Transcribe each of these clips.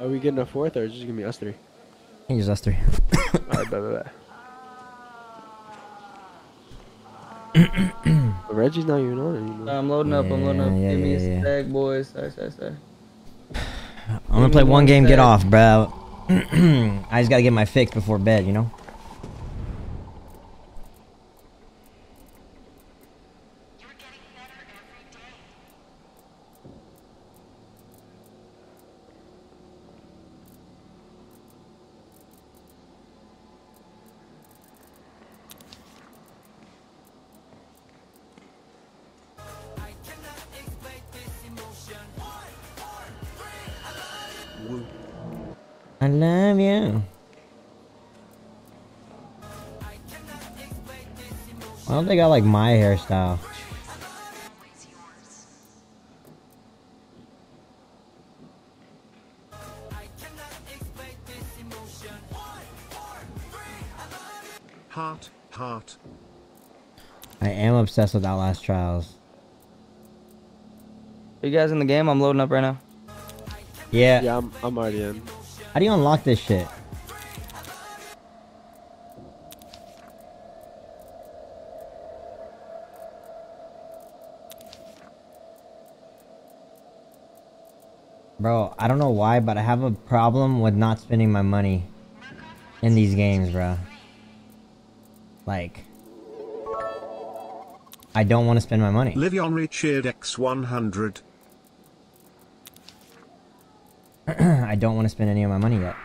Are we getting a fourth or is it just gonna be us three? I think it's us three. Alright, bet, bet, bet. But Reggie's not even on anymore. I'm loading up. I'm loading up. Yeah, Give me yeah, a yeah. sec, boys. Sorry, sorry, sorry. I'm gonna play one one game, get off, bro. I just gotta get my fix before bed, you know? Like my hairstyle? Heart, heart. I am obsessed with Outlast Trials. Are you guys in the game? I'm loading up right now. Yeah. Yeah, I'm, I'm already in. How do you unlock this shit? Bro, I don't know why, but I have a problem with not spending my money in these games, bro. Like, I don't want to spend my money. Livion Richard X100. I don't want to spend any of my money yet.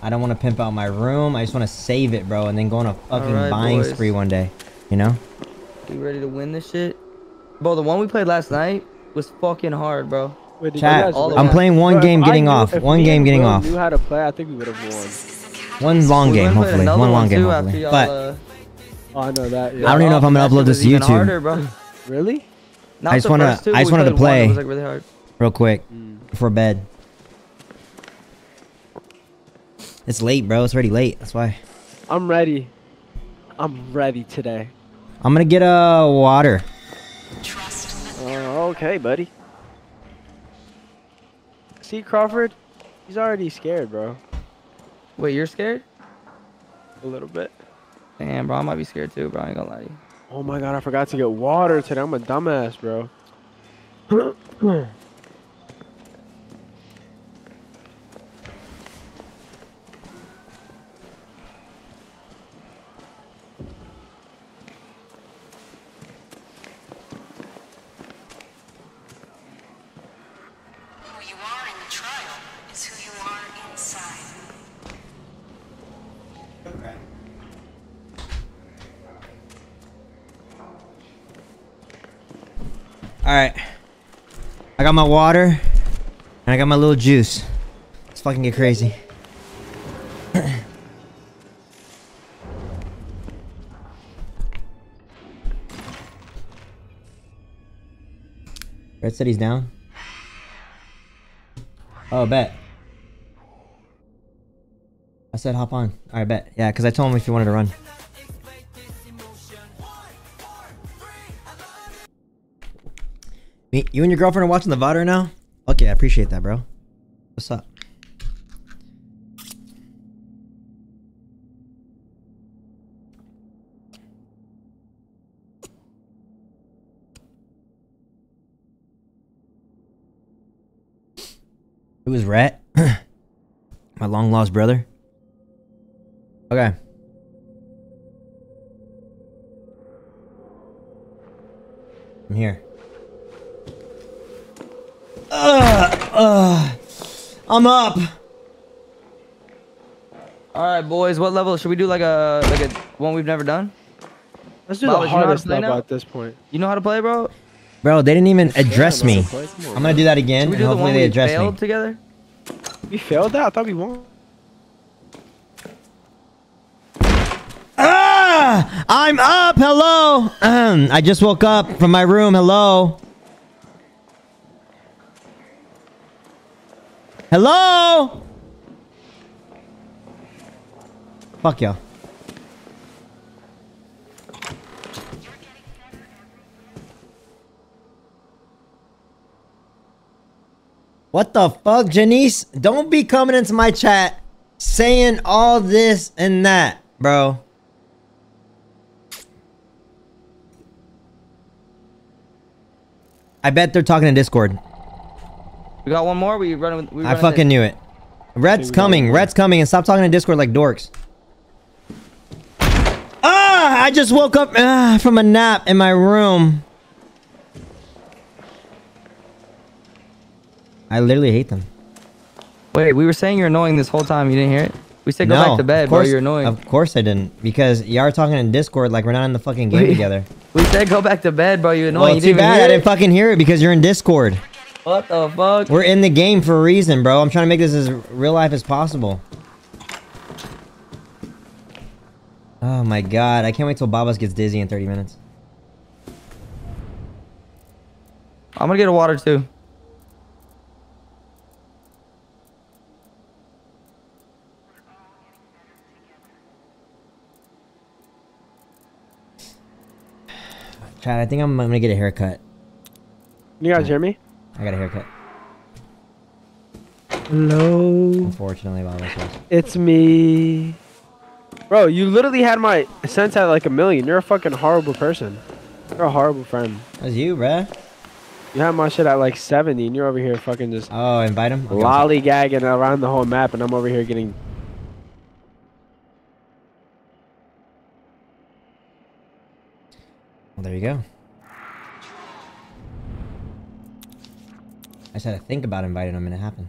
I don't want to pimp out my room. I just want to save it, bro, and then go on a fucking Alright, buying boys. spree one day. You know? You ready to win this shit? Bro, the one we played last night was fucking hard, bro. Wait, did you Chat, guys all win? of I'm playing one Bro, game getting knew- off. One game getting off. knew how to play, I think we would have won. One long game, hopefully. One long game, hopefully. But uh, Oh, I know that. I don't even know if I'm gonna upload this to YouTube. harder, bro. Really? Not I just wanna- two, I just wanted to played one, play. Was like really hard. real quick, Mm. before bed. It's late, bro. It's already late. That's why. I'm ready. I'm ready today. I'm gonna get a uh, water. Oh, okay, buddy. See, Crawford? He's already scared, bro. Wait, you're scared? A little bit. Damn, bro, I might be scared too, bro. I ain't gonna lie to you. Oh my god, I forgot to get water today. I'm a dumbass, bro. Who you are in the trial is who you are inside. All right. I got my water, and I got my little juice. Let's fucking get crazy. Red said he's down. Oh, bet. I said hop on. All right, bet. Yeah, because I told him if he wanted to run. Me, you and your girlfriend are watching the VOD right now? Okay, I appreciate that, bro. What's up? It was Rat, my long lost brother. Okay. I'm here. Ugh, ugh. I'm up. All right, boys. What level should we do? Like a like a one we've never done? Let's do Bobby, the you know hardest level now? at this point. You know how to play, bro? Bro, they didn't even address Yeah, me. man, play. Come on, I'm gonna do that again, Should we and do the hopefully one they we address failed me. together? We failed that? I thought we won. Ah! I'm up. Hello. Ahem. I just woke up from my room. Hello. Hello. Fuck y'all. What the fuck, Janice? Don't be coming into my chat saying all this and that, bro. I bet they're talking in Discord. We got one more. We running. with- We I fucking this? knew it. Red's coming. Red's coming. And stop talking in Discord like dorks. Ah! I just woke up ah, from a nap in my room. I literally hate them. Wait, we were saying you're annoying this whole time. You didn't hear it. We said go no, back to bed, of bro. course, You're annoying. Of course I didn't. Because y'all are talking in Discord like we're not in the fucking game Wait. together. We said go back to bed, bro. You're annoying. Well, you too bad I didn't fucking hear it because you're in Discord. What the fuck? We're in the game for a reason, bro. I'm trying to make this as real life as possible. Oh my god, I can't wait till Babas gets dizzy in 30 minutes. I'm gonna get a water too. Chad, I think I'm, I'm gonna get a haircut. You guys hear me? I got a haircut. Hello. Unfortunately, Babas was. It's me. Bro, you literally had my sense at like a million. You're a fucking horrible person. You're a horrible friend. That's you, bruh. You had my shit at like 70 and you're over here fucking just Oh, invite him? Okay, I'm sorry. lollygagging around the whole map and I'm over here getting Well, there you go. Just had to think about inviting him and it happened.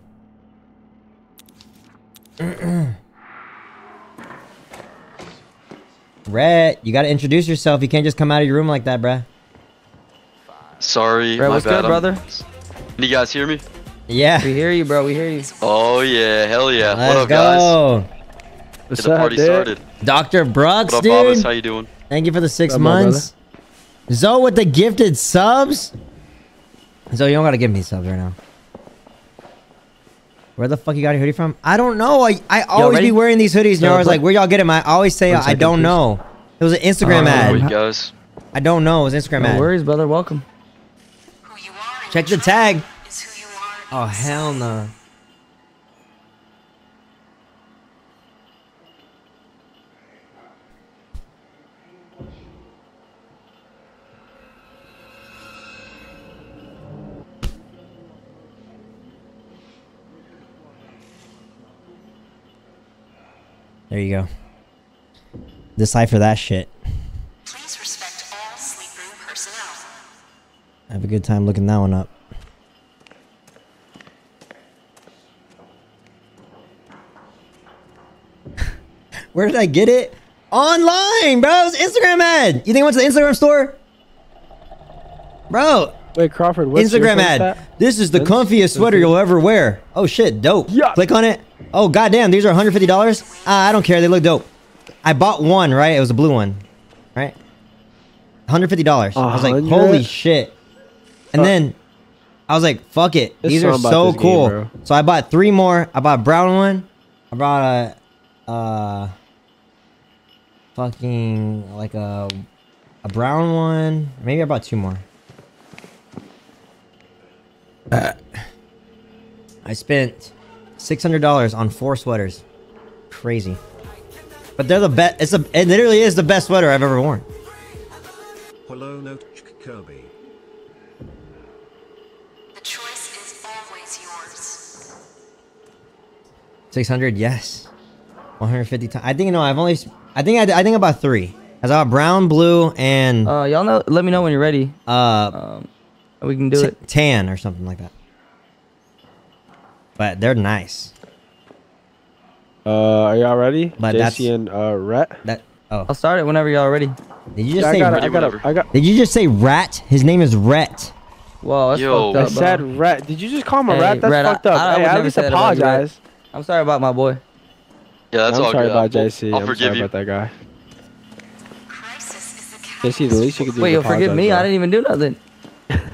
Rhett, you gotta introduce yourself. You can't just come out of your room like that, bruh. Sorry, Bro, my what's bad. good, I'm- brother? Can you guys hear me? Yeah. We hear you, bro. We hear you. Oh yeah, hell yeah. Let's what up, guys? What's Get the up, party dude? started. Dr. Brooks, What up, dude. Babas? How you doing? Thank you for the six up, months. Zoe with the gifted subs. Zoe, you don't gotta give me subs right now. Where the fuck you got your hoodie from? I don't know. I, I always ready? be wearing these hoodies. And I you're always put- like, where y'all get them? I always say, One I don't please. know. It was an Instagram Uh, ad. Wait, guys. I don't know. It was Instagram No ad. worries, brother. Welcome. Who you are Check the tag. is who you are Oh, hell no. There you go. Decipher that shit. Please respect all sleep room personnel. Have a good time looking that one up. Where did I get it? Online, bro. It's Instagram ad. You think I went to the Instagram store? Bro, Wait, Crawford, what's Instagram ad. at? This is the Sense? comfiest sweater you'll ever wear. Oh shit, dope. Yeah. Click on it. Oh goddamn, these are $150? Ah, I don't care. They look dope. I bought one, right? It was a blue one, right? $150. I was like, holy shit. And Uh, then I was like, fuck it. These are so this game, cool. so I bought three more. I bought a brown one. I bought a, uh, fucking like a, a brown one. Maybe I bought two more. I spent six hundred dollars on four sweaters. Crazy. But they're the best. It's a. It literally is the best sweater I've ever worn. Hello, Note Kirby. The choice is always yours. Six hundred, yes. One hundred fifty times. I think no. I've only. I think I. I think about three. I got brown, blue, and uh, Uh, y'all know. Let me know when you're ready. Um, we can do t- it. tan or something like that. But they're nice. Uh, are y'all ready? But JC that's- and uh, Rhett. That. Oh, I'll start it whenever y'all are ready. did you just Yeah, I say? got, I got. I got. Did you just say rat? His name is Rhett. Whoa, that's Yo. fucked I up, bro. said Rhett. Did you just call him a Hey, rat? That's Rhett, fucked up. I hey, would at least say that about you, Rhett. apologize. I'm sorry about my boy. Yeah, that's I'm all sorry good. about JC. I'll I'm forgive sorry you. about that guy. Crisis is the JC, the least you could do Wait, is you'll forgive me? bro. I didn't even do nothing.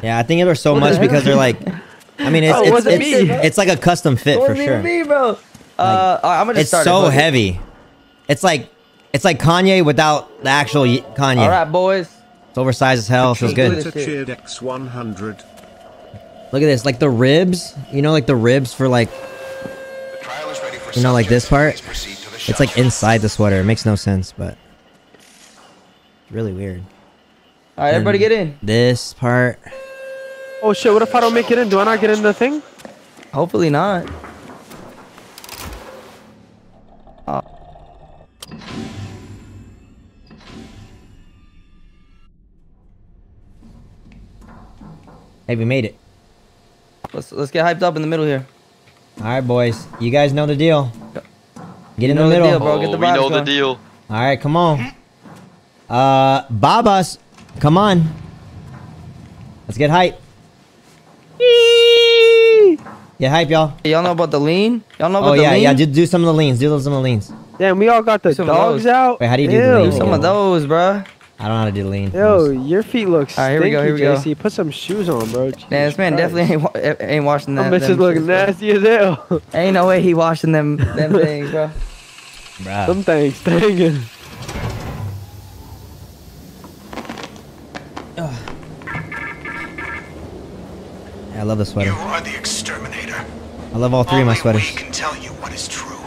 Yeah, I think it was so What much the because they're like, I mean, it's Oh, it's, it's, me. it's like a custom fit for sure. me, bro. Uh, I'm gonna It's start. so it. heavy. It's like it's like Kanye without the actual Kanye. All right, boys. It's oversized as hell. Feels good. this Twitter shit. cheered X100. Look at this, like the ribs. You know, like the ribs for like, The trial is ready for you know, like this part. Please proceed to the It's like inside the sweater. It makes no sense, but really weird. All right, everybody get in. This part. Oh shit! What if I don't make it in? Do I not get in the thing? Hopefully not. Hey, we made it. Let's let's get hyped up in the middle here. All right, boys. You guys know the deal. Get in know the the middle. deal, bro. Oh, get the we vibes know the deal. All right, come on. Uh, Babas, come on. Let's get hype. Get hype, y'all. Y'all know about the lean? Y'all know about Oh the yeah, lean? yeah. Do, do some of the leans. Do some of the leans. Damn, we all got the Some dogs out. Wait, how do you do the lean? Do some of those, bruh. I don't know how to do the lean. Yo, your feet look All right, here we go, here we stinky, go. JC. Put some shoes on, bro. Man, Jesus this man Christ. definitely ain't, wa- eh, ain't washing that. Them bitches them look shits, bro. nasty as hell. Ain't no way he washing them them things, bro. Bruh. Them things stinking. Love the sweater. You are the exterminator. I love all three of my sweaters. we can tell you what is true.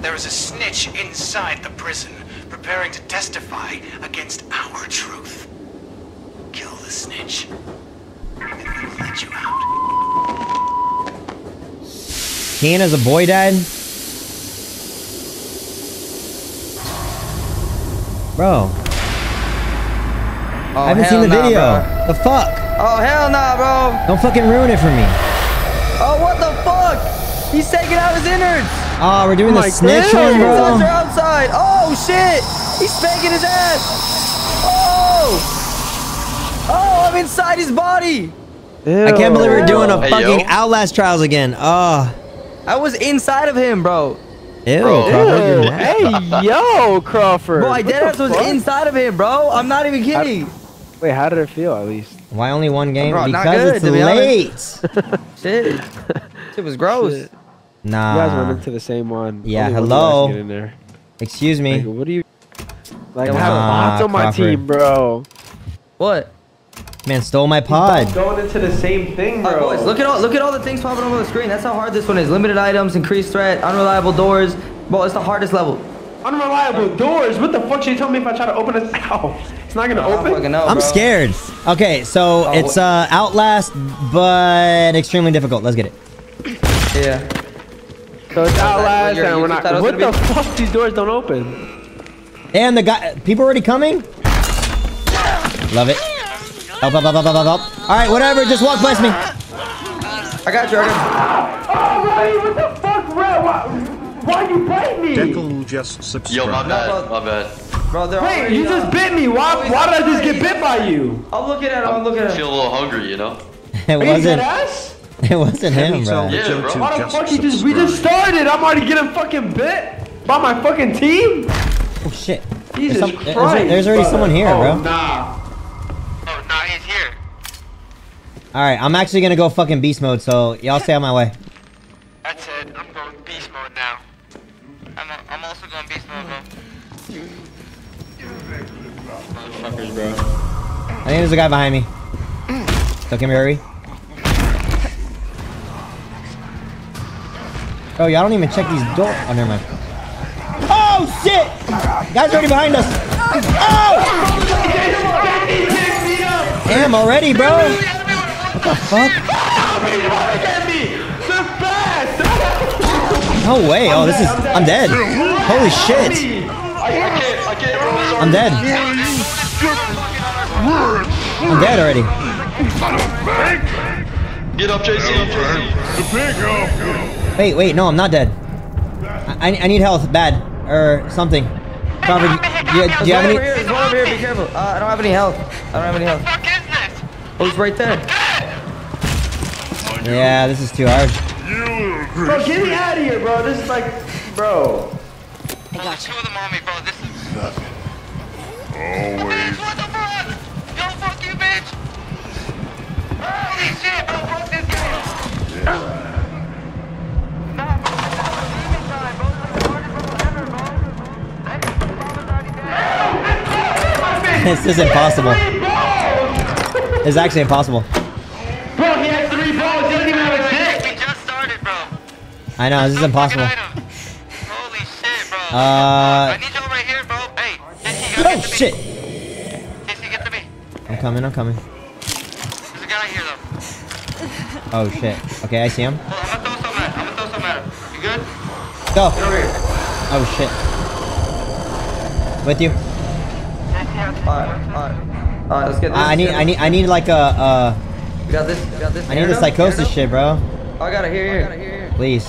There is a snitch inside the prison, preparing to testify against our truth. Kill the snitch, and we will let you out. Kiana's a boy dad. Bro, Oh, I haven't seen the nah, video. Bro. The fuck? Oh hell nah, bro. Don't fucking ruin it for me. Oh what the fuck? He's taking out his innards. Oh, we're doing Oh the my snitch God. one, His nuts are outside. Oh shit! He's spanking his ass. Oh. Oh, I'm inside his body. I can't believe we're doing a fucking yo. Outlast trials again. Oh, I was inside of him, bro. ew, Bro. Crawford, Ew, hey, yo, Crawford. Bro, I What dead the ass was fuck? inside of him, bro. I'm not even kidding. Wait, how did it feel at least? Why only one game? Bro, not because good, it's to be late. Shit. Shit was gross. Shit. Nah. You guys went into the same one. Yeah, Only hello. guy Get in there. Excuse me. Like, what do you? Like, I Nah, have bots on my Crawford. team, bro. What? Man stole my pod. Going into the same thing, Alright, bro. boys, look at all look at all the things popping up on the screen. That's how hard this one is. Limited items, increased threat, unreliable doors. Bro, it's the hardest level. Unreliable doors. What the fuck? should you tell me if I try to open this Ow. It's not gonna I don't open. fucking know, I'm bro. scared. Okay, so Oh, it's uh Outlast, but extremely difficult. Let's get it. Yeah. So it's Outlast, and we're not. What the be? fuck? These doors don't open. And the guy, people already coming. Love it. Help, help, help, help, help, help. All right, whatever. Just walk past me. I got you. I got Oh, Ray, what the fuck, Ray? Why, why you bite me? Deckle just Yo, my bad, my bad. you. Bro, they're Wait, already you just bit me. Why? Why did I just get bit by you? I'm looking at him. I'm looking at him. I Feel a little hungry, you know? It Are wasn't. ass? It wasn't him, you bro. Yeah, bro. Why the just fuck you just? We just started. I'm already getting fucking bit by my fucking team. Oh shit. Jesus some- Christ. there's- there's already brother. someone here, oh, bro. Nah. Oh, nah, he's here. All right, I'm actually gonna go fucking beast mode. So y'all stay on my way. That's it. I'm I'm, also going beast mode, bro. Motherfuckers, bro. I think there's a guy behind me. Can we hurry? Oh, y'all don't even check these doors. Oh, never mind. Oh shit! Guys already behind us. Oh! Damn already, bro. What the fuck? No way. Oh, this is. I'm dead. Holy shit. I, I can't. I can't. I'm dead. I'm dead already. Get up, JC. JC. Wait, wait, no, I'm not dead. I, I- I need health, bad, or something. Crawford, do you, do you have any? over here. There's one over here. Be careful. Uh, I don't have any health. I don't have any health. fuck is this? Oh, he's right there. Yeah, this is too hard. Bro, get me out of here, bro. This is like, bro. I got two of them on me, bro. This is. Nothing. Always. What the fuck? Yo, fuck you, bitch. Holy shit, bro. Fuck this game. Nah, bro. Demon time, bro. This is the hardest level ever, bro. Hey, the mama's already dead. This is impossible. It's actually impossible. Bro, he has I know, this is impossible. Holy shit, bro. Uh, I need you over here, bro. Hey, JC, Oh go get to shit! me. JC, get to me. I'm coming, I'm coming. There's a guy here, though. Oh shit. Okay, I see him. Hold on, I'm gonna throw some at him. I'm gonna throw some at him. You good? Go! Get over here. Oh shit. With you. Alright, alright. Alright, let's get this. I I need, I need, I need like a, uh, We got this. We got this. I need the Air dome? psychosis Air dome? shit, bro. Oh, I got it here, here. Please.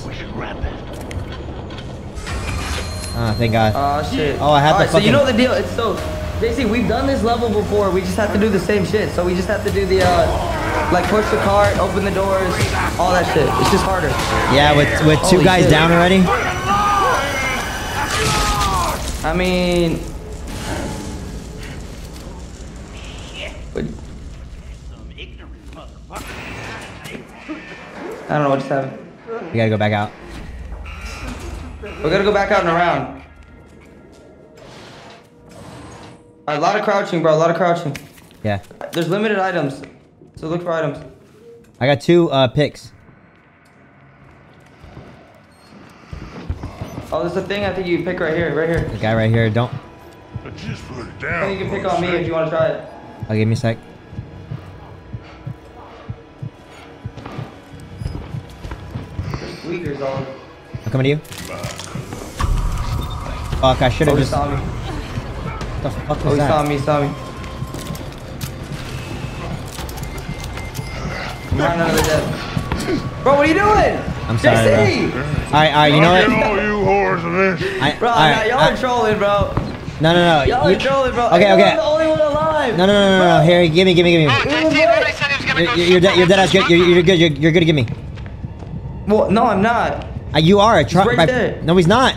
Ah, thank God. Oh shit. Oh, I have to Alright, so you know the deal. It's so, JC, we've done this level before. We just have to do the same shit. So we just have to do the, uh, like push the cart, open the doors, all that shit. It's just harder. Yeah, with with two Holy guys shit. down already. I mean. I don't know what just happened. We gotta go back out. We gotta go back out and around. Alright, a lot of crouching, bro. A lot of crouching. Yeah. There's limited items, so look for items. I got two uh picks. Oh, there's a thing I think you can pick right here, right here. The guy right here. Don't. I just laid down. I think you can pick on me if you want to try it. Oh, give me a sec. There's squeakers all. I'm coming to you. Fuck! I should Oh, have he just. saw me. What the fuck Oh, was he saw me, he saw me. I'm running under the desk. Bro, what are you doing? I'm sorry, JC! All right, all right. You know what? all you whores of this. I, Bro, right, y'all I- are trolling, bro. no, no, no. Y'all you- are trolling, bro. Okay, okay. I'm the only one alive. No, no, no, no, no. Here, give me, give me, give me. Oh, JC already said he was gonna You're, you're, shoot you're, dead, you're dead ass good. You're, you're good. You're, you're good to give me. Well, no, I'm not. Uh, you are. Try, right my- there. No, he's not.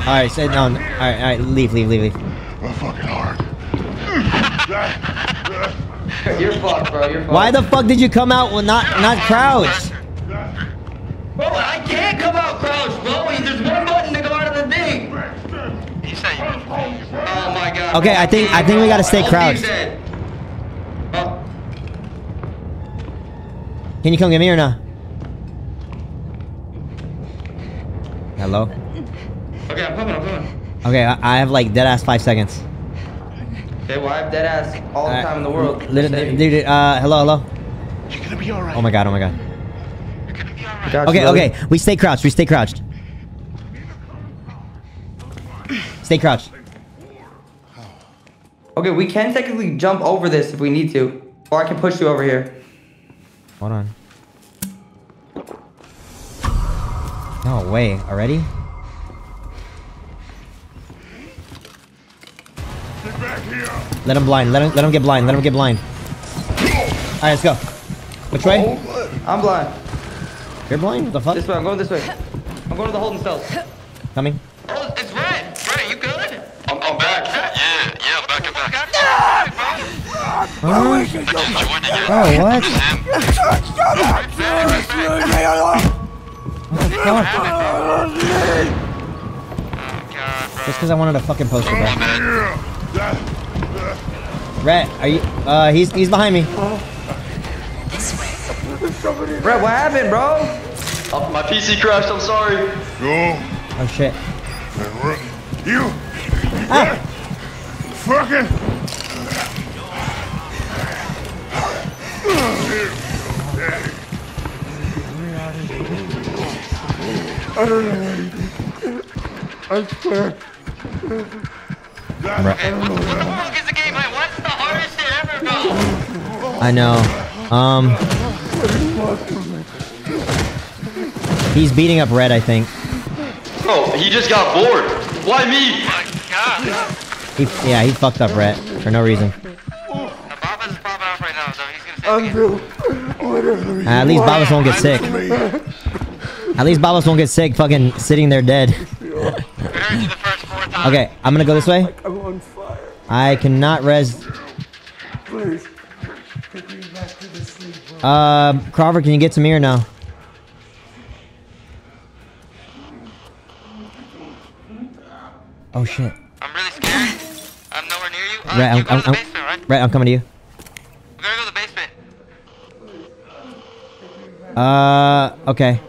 All right, say no. no. All right, all right. Leave, leave, leave, leave. My fucking heart. You're fucked, bro. You're fucked. Why the fuck did you come out with not not crouched? Bro, I can't come out crouched, bro. There's one button to go out of the thing. He said you. Oh my god. Okay, I think I think we gotta stay oh, crouched. Steve's dead. Oh, Can you come get me or not? Hello. Okay, I'm coming. I'm coming. Okay, I, I have like dead ass five seconds. Okay, well, I have dead ass all the Alright. time in the world. Lit- Steady. dude, uh, hello, hello. You're gonna be alright. Oh my god, oh my god. You're gonna be alright. Got Okay, brother. okay, we stay crouched. We stay crouched. Stay crouched. Okay, we can technically jump over this if we need to, or I can push you over here. Hold on. No way, already? Let him blind. Let him let him get blind. Let him get blind. All right, let's go. Which way? I'm blind. You're blind. What the fuck? This way. I'm going this way. I'm going to the holding cells. Coming. Oh, it's red. Red, are you good? I'm, I'm back. Yeah, yeah, back and back. Huh? I just joined again. Oh, what? Um, Sam, What the fuck? Oh, just because I wanted a fucking poster, bro. Rat, are you? Uh, he's he's behind me. Brett, what happened, bro? Oh, my PC crashed. I'm sorry. Go Oh shit. and run. You Ah! fucking. Hey, what, what the fuck is the game I know. Um. He's beating up Red, I think. Oh, he just got bored. Why me? My God. He, yeah, he fucked up Red for no reason. Now, popping off right now, so he's gonna say it. Uh, at least Babas won't get sick. At least Babas won't get sick fucking sitting there dead. We heard you the first four times. Okay, I'm gonna go this way. I'm on fire. I cannot res. Please. Take me back to the sleep room. Uh, Crawford, can you get to me or no? Oh shit. I'm really scared. I'm nowhere near you. Uh, you I'm, I'm, I'm, basement, right? Red, I'm coming to you. We gotta go to the basement. Uh, okay.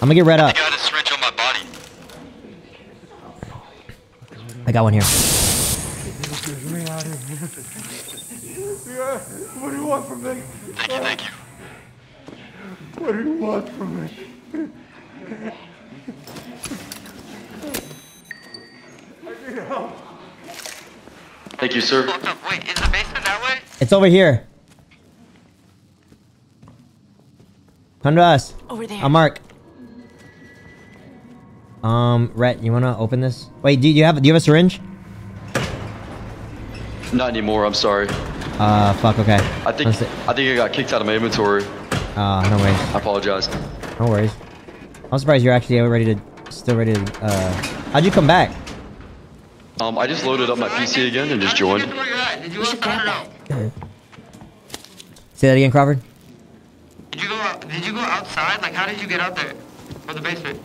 I'm gonna get red up. I had a syringe on my body. I got one here. What do you want from me? Thank you, thank you. What do you want from me? Thank you, sir. Wait, is the basement that way? It's over here. Come to us. Over there. I'm Mark. Um, Rhett, you wanna open this? Wait, do you have do you have a syringe? Not anymore. I'm sorry. Uh, fuck. Okay. I think I think I got kicked out of my inventory. Uh, no worries. I apologize. No worries. I'm surprised you're actually ready to, still ready to. Uh, how'd you come back? Um, I just loaded up my PC again and just joined. You? Did you We should outside grab or no? that. Say that again, Crawford. Did you go out, did you go outside? Like how did you get out there? Or the basement?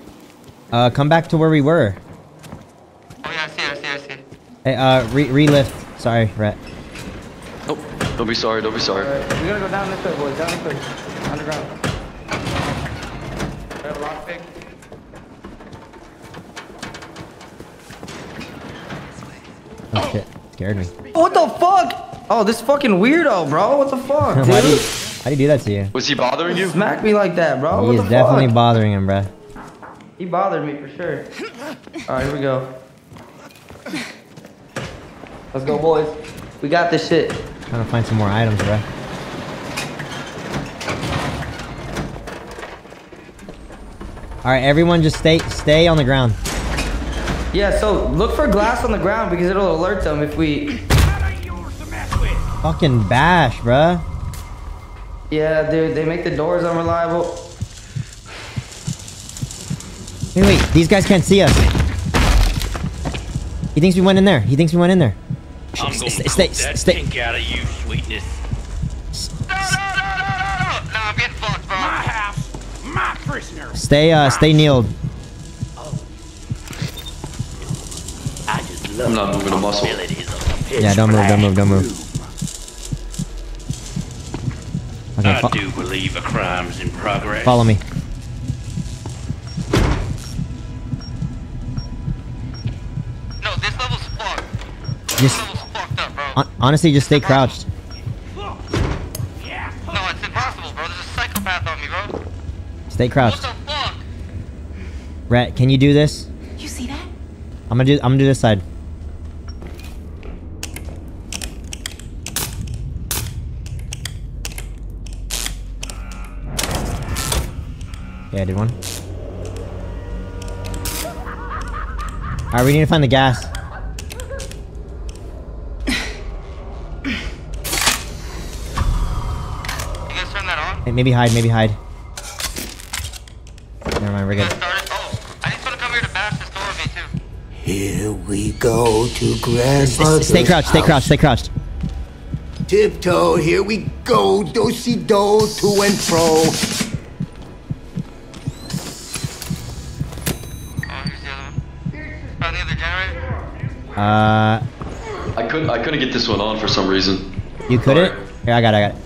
Uh, come back to where we were. Oh yeah, I see, I see, I see. Hey, uh, re relift. Sorry, Rhett. Oh, don't be sorry. Don't be sorry. Alright, we gotta go down this way, boys. Down this way. Underground. We have a lockpick. Oh shit, scared me. What the fuck? Oh, this fucking weirdo, bro. What the fuck, Why do you, dude? how do you do that to you? Was he bothering you? Smack me like that, bro. He what is the definitely fuck? bothering him, bro. He bothered me for sure. Alright, here we go. Let's go, boys. We got this shit. Trying to find some more items, bruh. All right, everyone, just stay stay on the ground. Yeah, so look for glass on the ground because it'll alert them if we. Fucking bash, bruh. Yeah, dude, they make the doors unreliable. Wait, wait, these guys can't see us. He thinks we went in there. He thinks we went in there. I'm gonna stay- stay- stay- out of you, sweetness. Prisoner. Stay, uh, stay kneeled. I just love I'm not moving a muscle. possibilities the Yeah, don't move, don't move, don't move. Okay, I do believe a crime's in progress. follow me. No, this level's fucked. This Just level's fucked up, bro. honestly, just stay crouched. Stay What crouched. the fuck? Rat, can you do this? You see that? I'm gonna do. I'm gonna do this side. Yeah, I did one. Alright, we need to find the gas. You guys turn that on? Hey, maybe hide, maybe hide. To S- grandmother's Stay crouched, stay crouched, stay crouched. Tiptoe, here we go, do-si do, to and fro. Oh, here's the other one. Found the other generator? Uh, I couldn't. I couldn't get this one on for some reason. you couldn't? Here, I got it, I got it.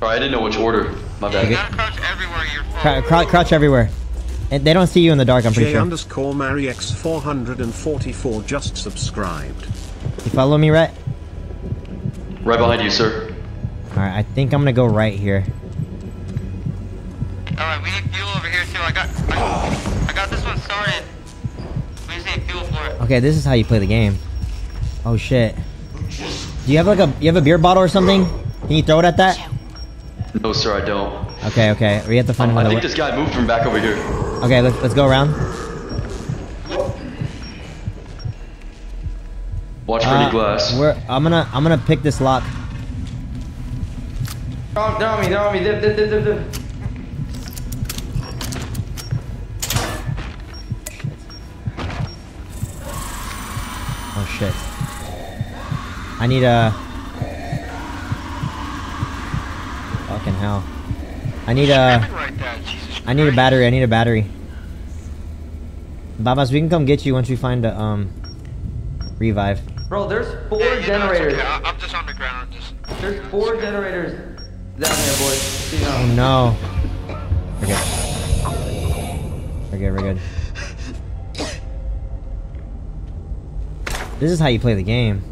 Sorry, I didn't know which order. My bad. You gotta crouch everywhere you're full. Crou- crou- crouch everywhere. And they don't see you in the dark, I'm pretty J sure. underscore Mary X 444 just subscribed. You follow me, Rhett? Right behind you, sir. Alright, I think I'm gonna go right here. Alright, we need fuel over here, too. I got, I, I got this one started. We just need fuel for it. Okay, this is how you play the game. Oh shit. Do you have like a you have a beer bottle or something? Can you throw it at that? No, sir, I don't. Okay, okay. We have to find I another think way. this guy moved from back over here. Okay, let's let's go around. Watch for Uh, any glass. We're, I'm gonna I'm gonna pick this lock. They're on, me, they're on me. Dip, dip, dip, dip, dip. Oh shit. I need a. Fucking hell. I need a. Right I need a battery. I need a battery. Babas, we can come get you once we find a um. Revive. Bro, there's four Yeah, you know, generators. okay. I- I'm just underground. I'm just. There's four generators Down here, boys. See you Oh no. We're good. We're good, we're good. This is how you play the game.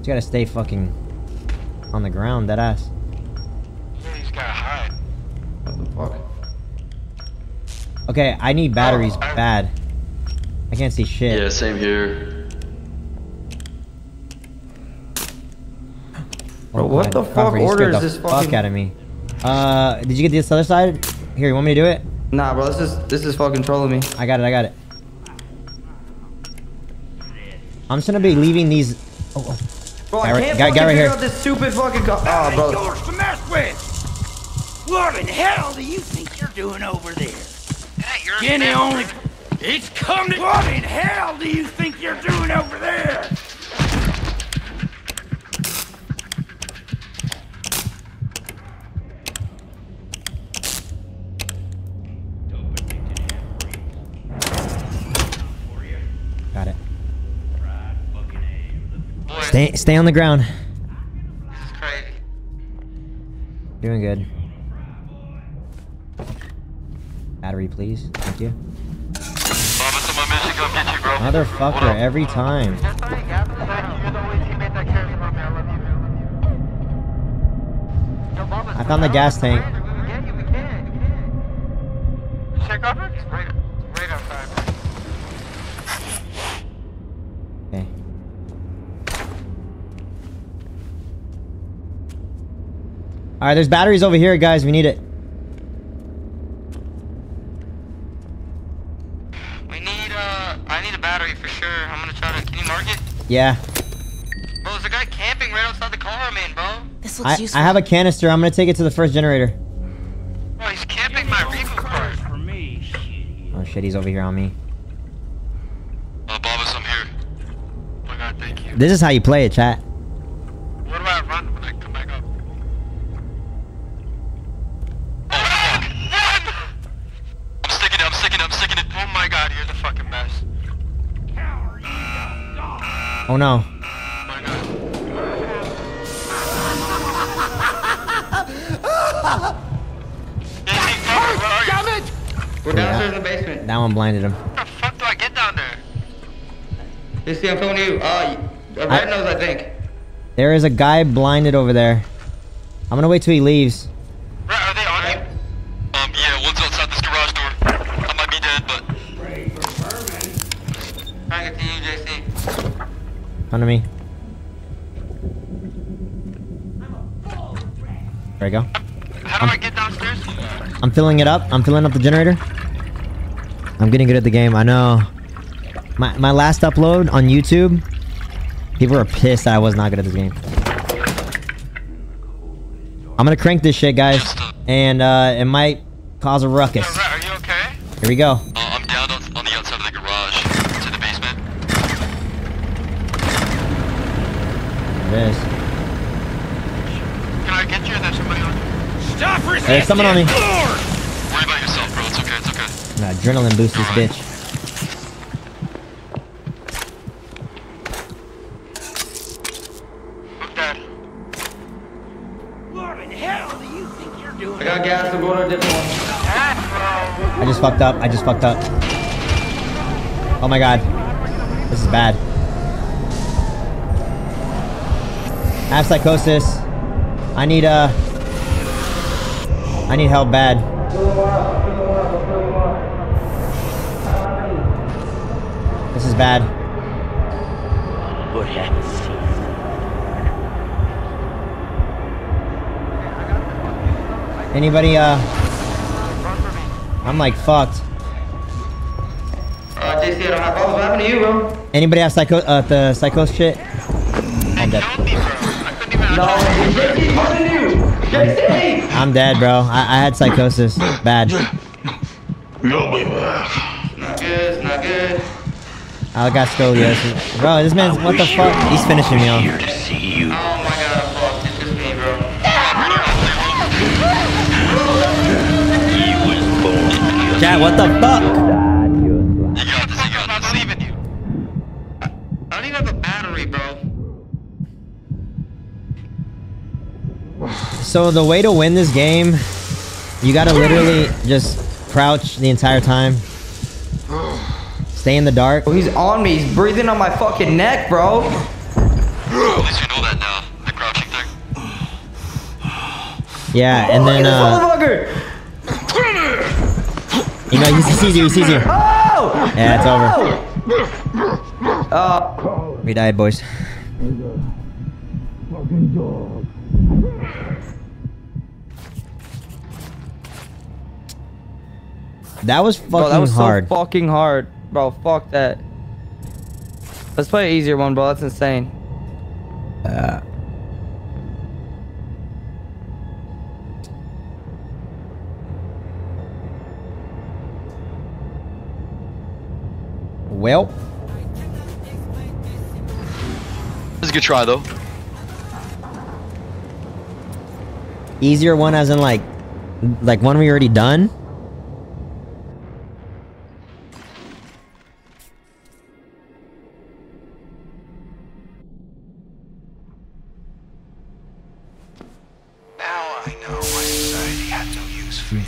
You gotta stay fucking on the ground, that ass. He's gotta hide. What the fuck? Okay, I need batteries bad. I can't see shit. Yeah, same here. Bro, what God, the fuck Crawford, you order is the this fuck fucking- out of me. Uh, did you get this other side? Here, you want me to do it? Nah, bro, this is this is fucking trolling me. I got it, I got it. I'm just gonna be leaving these. Oh, oh. Bro, Guy I right- can't guy- fucking guy right figure here. out this stupid fucking car. Oh, bro. Yours to mess with. What in hell do you think you're doing over there? Hey, you're Jenny only. It's coming. What in hell do you think you're doing over there? Got it. Stay, stay on the ground. this is crazy. Doing good. Battery, please. Thank you. Bob, it's on my mission. Come get you, bro. Hold Motherfucker, every time. You're the only teammate that cares about me. I love you. Yo, Bubba, I found the gas tank. We can get. We can. We. Check off it? It's right, outside. Okay. Alright, there's batteries over here, guys. We need it. We need, uh, I need a battery for sure. I'm gonna try to, can you mark it? Yeah. Bro, there's a guy camping right outside the car I'm in, bro. This looks I, I have a canister. I'm gonna take it to the first generator. Bro, he's camping my Revo card. For me. Oh shit, he's over here on me. Uh, Bobbas, I'm here. Oh my god, thank you. This is how you play it, chat. Oh no. Oh my god. Damn it! We're downstairs in the basement. That one blinded him. How the fuck do I get down there? You see, I'm filming you. Uh, a red I- nose, I think. There is a guy blinded over there. I'm gonna wait till he leaves. Of me. There we go. How do I get downstairs? I'm filling it up. I'm filling up the generator. I'm getting good at the game. I know. My my last upload on YouTube, people were pissed that I was not good at this game. I'm gonna crank this shit, guys, and uh, it might cause a ruckus. Are you okay? Here we go. uh, I'm down on, on the outside of the garage to the basement. There it is. Can I get you? There's somebody on. Stop resisting. There's someone on me. Worry about yourself, bro. It's okay, it's okay. Nah, adrenaline boost this bitch. Who's dead? What in hell do you think you're doing? I got gas. We'll go to a different one. I just fucked up. I just fucked up. Oh my god. This is bad. I have psychosis. I need uh I need help bad. This is bad. What you? Anybody uh I'm like fucked. JC, I don't have. What happened to you, bro? Anybody have psycho uh the psychosis shit? I'm dead. No, JC, what did you? JC! I'm dead, bro. I, I had psychosis. Bad. You'll be back. Not good, not good. I got scoliosis. Bro, this man's what the fuck? He's finishing me off. To see you. Oh my god, fuck. It's just me, bro. Chat, what the fuck? You got this, you got I'm this. leaving you. I don't even have a battery, bro. So the way to win this game, you gotta literally just crouch the entire time. Stay in the dark. Oh, he's on me. He's breathing on my fucking neck, bro. At least you know that now. The crouching thing. Yeah, and then Look at uh, motherfucker. you know he sees you. He sees you. Oh! Yeah, it's over. Uh, We died, boys. That was fucking bro, that was hard. so fucking hard, bro. Fuck that. Let's play an easier one, bro. That's insane. Uh, well, It's a good try though. easier one as in like, like one we already done.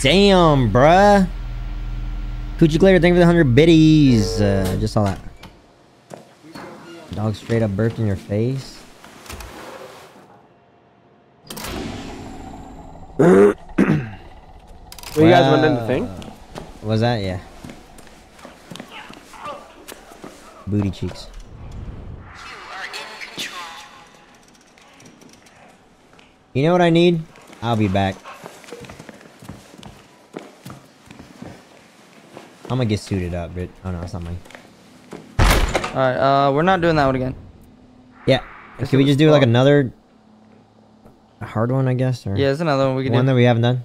Damn, bruh. Coochie Glader, thank you for the 100 biddies. Uh, just saw that. Dog straight up burped in your face. Well, you guys went in the thing? Was that? Yeah. Booty cheeks. You know what I need? I'll be back. I'm gonna get suited up, but oh no, it's not mine. All right, uh, we're not doing that one again. Yeah. This Can we just do like another a hard one, I guess, or Yeah, there's another one we can one do. that we haven't done?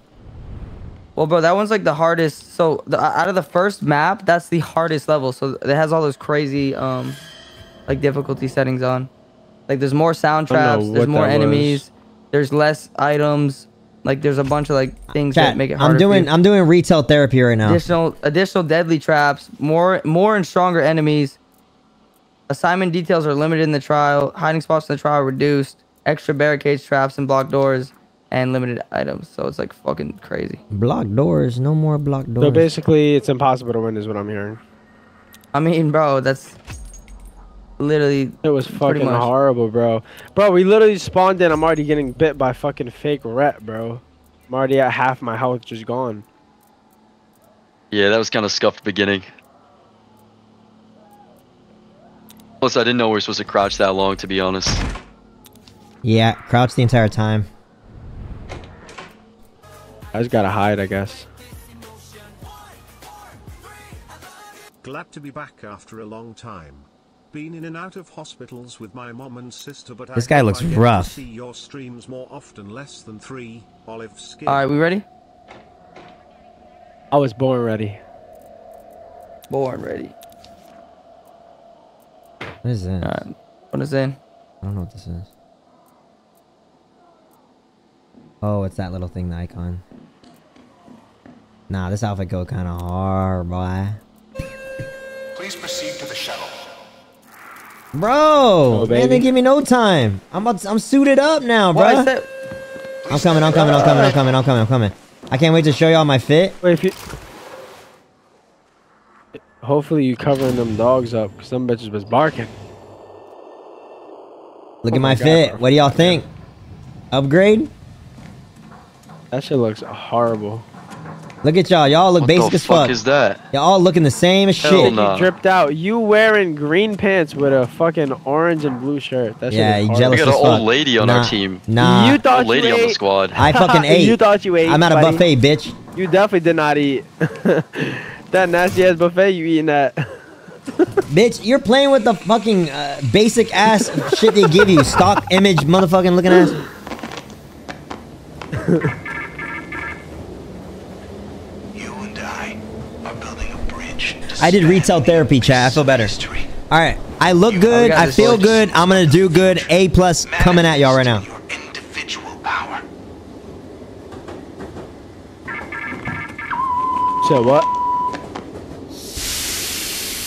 Well, bro, that one's like the hardest. So the, out of the first map, that's the hardest level. So it has all those crazy, um, like difficulty settings on. Like there's more sound I don't know traps. There's more that was. enemies. There's less items. Like there's a bunch of like things Chat, that make it harder. I'm for doing you. I'm doing retail therapy right now. additional additional deadly traps. More more and stronger enemies. Assignment details are limited in the trial. Hiding spots in the trial reduced. Extra barricades, traps, and blocked doors, and limited items. So it's like fucking crazy. Block doors, no more block doors. So basically, it's impossible to win, is what I'm hearing. I mean, bro, that's literally It was fucking much. horrible, bro. Bro, we literally spawned in. I'm already getting bit by fucking fake ret, bro. I'm already at half my health just gone. Yeah, that was kind of scuffed beginning. Plus, I didn't know we were supposed to crouch that long, to be honest. Yeah, crouch the entire time. I just gotta hide, I guess. Glad to be back after a long time. Been in and out of hospitals with my mom and sister, but This I guy looks I rough. See your streams more often, less than three. Olive skin. All right, we ready? I was born ready. Born ready. What is this? All right, what is in? I don't know what this is. Oh, it's that little thing, the icon. Nah, this outfit go kind of hard, boy. Please proceed to the shuttle. Bro, Oh, man, they give me no time. I'm about to, I'm suited up now, bro. Well, I said, I'm coming, I'm coming, I'm coming, I'm coming, I'm coming, I'm coming. I can't wait to show y'all my fit. Wait, if you. Hopefully, you covering them dogs up, because them bitches was barking. Look Oh at my my God, fit. bro. What do y'all think? Upgrade? That shit looks horrible. Look at y'all. Y'all look What basic as fuck fuck. is that? Y'all looking the same as Hell shit. no. Nah. You dripped out. You wearing green pants with a fucking orange and blue shirt. That shit Yeah, is you horrible. jealous We got as an old lady on nah, our team. Nah, You thought Old lady you on the ate. squad. I fucking ate. You thought you ate. I'm at a buddy. buffet, bitch. You definitely did not eat. that nasty ass buffet you eating at. Bitch, you're playing with the fucking uh, basic ass shit they give you. Stock image, motherfucking looking ass. You and I are building a bridge. to I did retail therapy, chat. I feel better. history. All right, I look good. I feel boys. good. I'm gonna do good. A plus coming at y'all right now. Individual power. so what?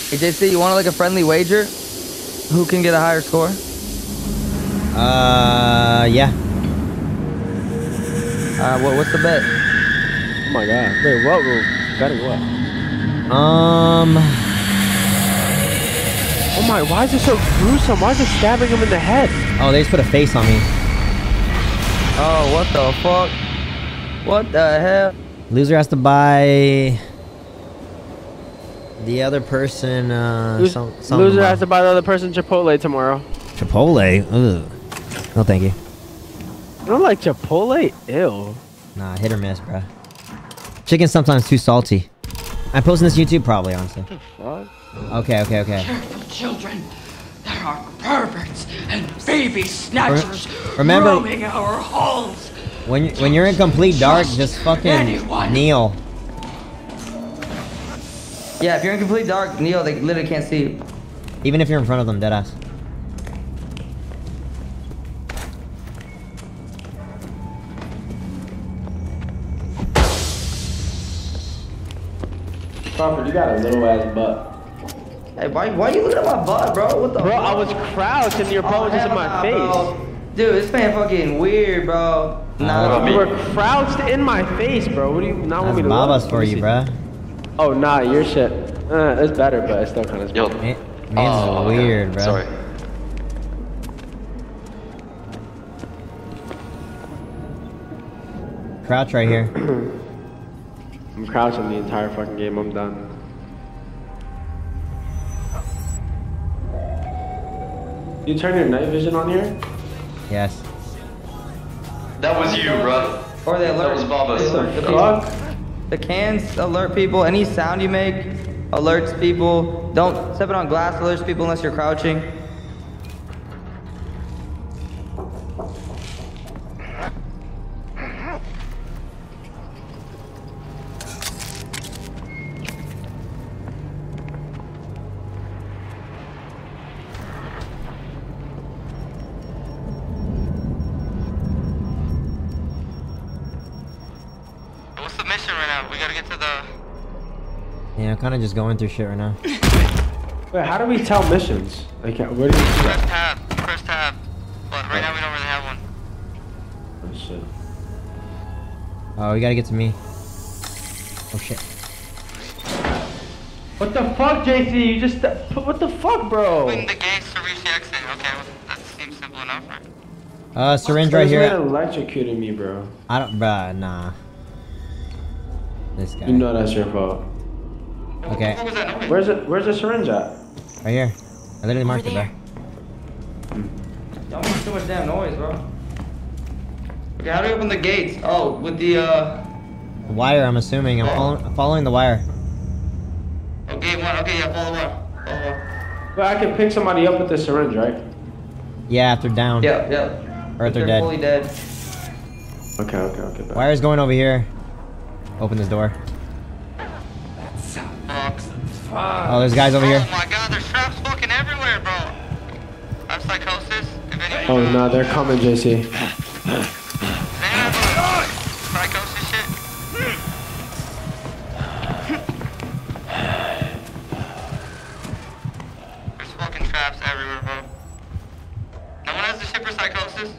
hey, JC, you want to like a friendly wager? Who can get a higher score? Uh, yeah. Uh, what, what's the bet? Oh my god. Wait, what? We're betting what? Um, Oh my, why is it so gruesome? Why is it stabbing him in the head? oh, they just put a face on me. Oh, what the fuck? What the hell? Loser has to buy the other person. Uh, Lose- some, some loser has to buy the other person Chipotle tomorrow. Chipotle. Ugh. No, thank you. I don't like Chipotle? Ew. Nah, hit or miss, bro. Chicken's sometimes too salty. I'm posting this YouTube probably, honestly. What? Okay, okay, okay. Careful, children. There are perverts and baby snatchers remember- roaming our halls. When you- when you're in complete dark, just fucking anyone. kneel. Yeah, if you're in complete dark, Neo, they literally can't see you. Even if you're in front of them, deadass. Crawford, you got a little ass butt. Hey, why, why you looking at my butt, bro? What the Bro, fuck? I was crouched and your butt was just in my nah, face. bro. Dude, this man fucking weird, bro. Nah, You were crouched in my face, bro. What do you not want me to babas look? for you, bro. Oh, nah, your shit. Uh, it's better, but it's still kind of Yo, Man, man's Oh, okay. weird, bruh. Sorry. Crouch right here. I'm crouching the entire fucking game. I'm done. You turn your night vision on here? Yes. That was you, bro. Or they alert. That was Baba. they the, Fuck. the cans alert people. Any sound you make alerts people. Don't step it on glass alerts people unless you're crouching. Kind of just going through shit right now. Wait, how do we tell missions? Like, what do you Press tab. Press tab. But right now we don't really have one. Oh, shit. Oh, you gotta get to me. Oh shit. What the fuck, JC? You just. What the fuck, bro? Open the gates to reach the exit. Okay, well, that seems simple enough, right? Uh, syringe right This man here. electrocuted me, bro. I don't, bruh, nah. This guy. You know that's your fault. Okay, What was that noise? Where's it? Where's the syringe at? right here. I literally marked it, there. bro. Y'all make too much damn noise, bro. Okay, how do we open the gates? Oh, with the uh. The wire, I'm assuming. I'm following, following the wire. Oh, gate one. Okay, yeah, follow one. Follow one. Well, I can pick somebody up with the syringe, right? Yeah, if they're down. Yeah, yeah. Or if they're They're dead. fully dead. Okay, okay, okay. bet. Wire's going over here. Open this door. Fuck. Oh, there's guys over here. Oh my god, there's traps fucking everywhere, bro. I have psychosis. If Oh no, they're coming, JC. They have psychosis shit. There's fucking traps everywhere, bro. No one has the shit for psychosis.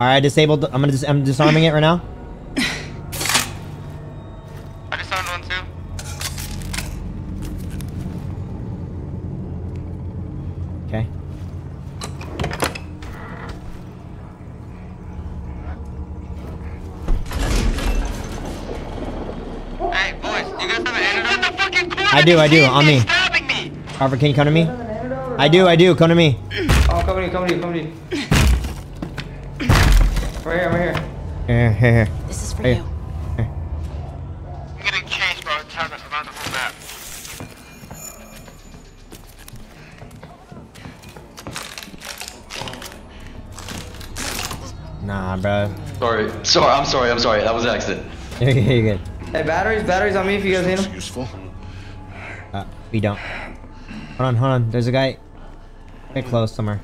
All right, disabled. I'm gonna. Dis I'm disarming it right now. I just found one too. Okay. Hey, boys, you guys have an antidote? In the fucking corner. I do, I do, He's on me. stabbing me. Harper, can you come to me? I do. I do. Come to me. Oh, come to you, come to you, come to you. Right here, right here. Here, here, here. This is for Hey. you. I'm getting chased, bro. Turn it around the whole map. Nah, bro. Sorry. Sorry. I'm sorry. I'm sorry. That was an accident. You're. You're good. Hey, batteries, batteries on me if you guys need them. Useful. We don't. Hold on, hold on. There's a guy. Get close somewhere.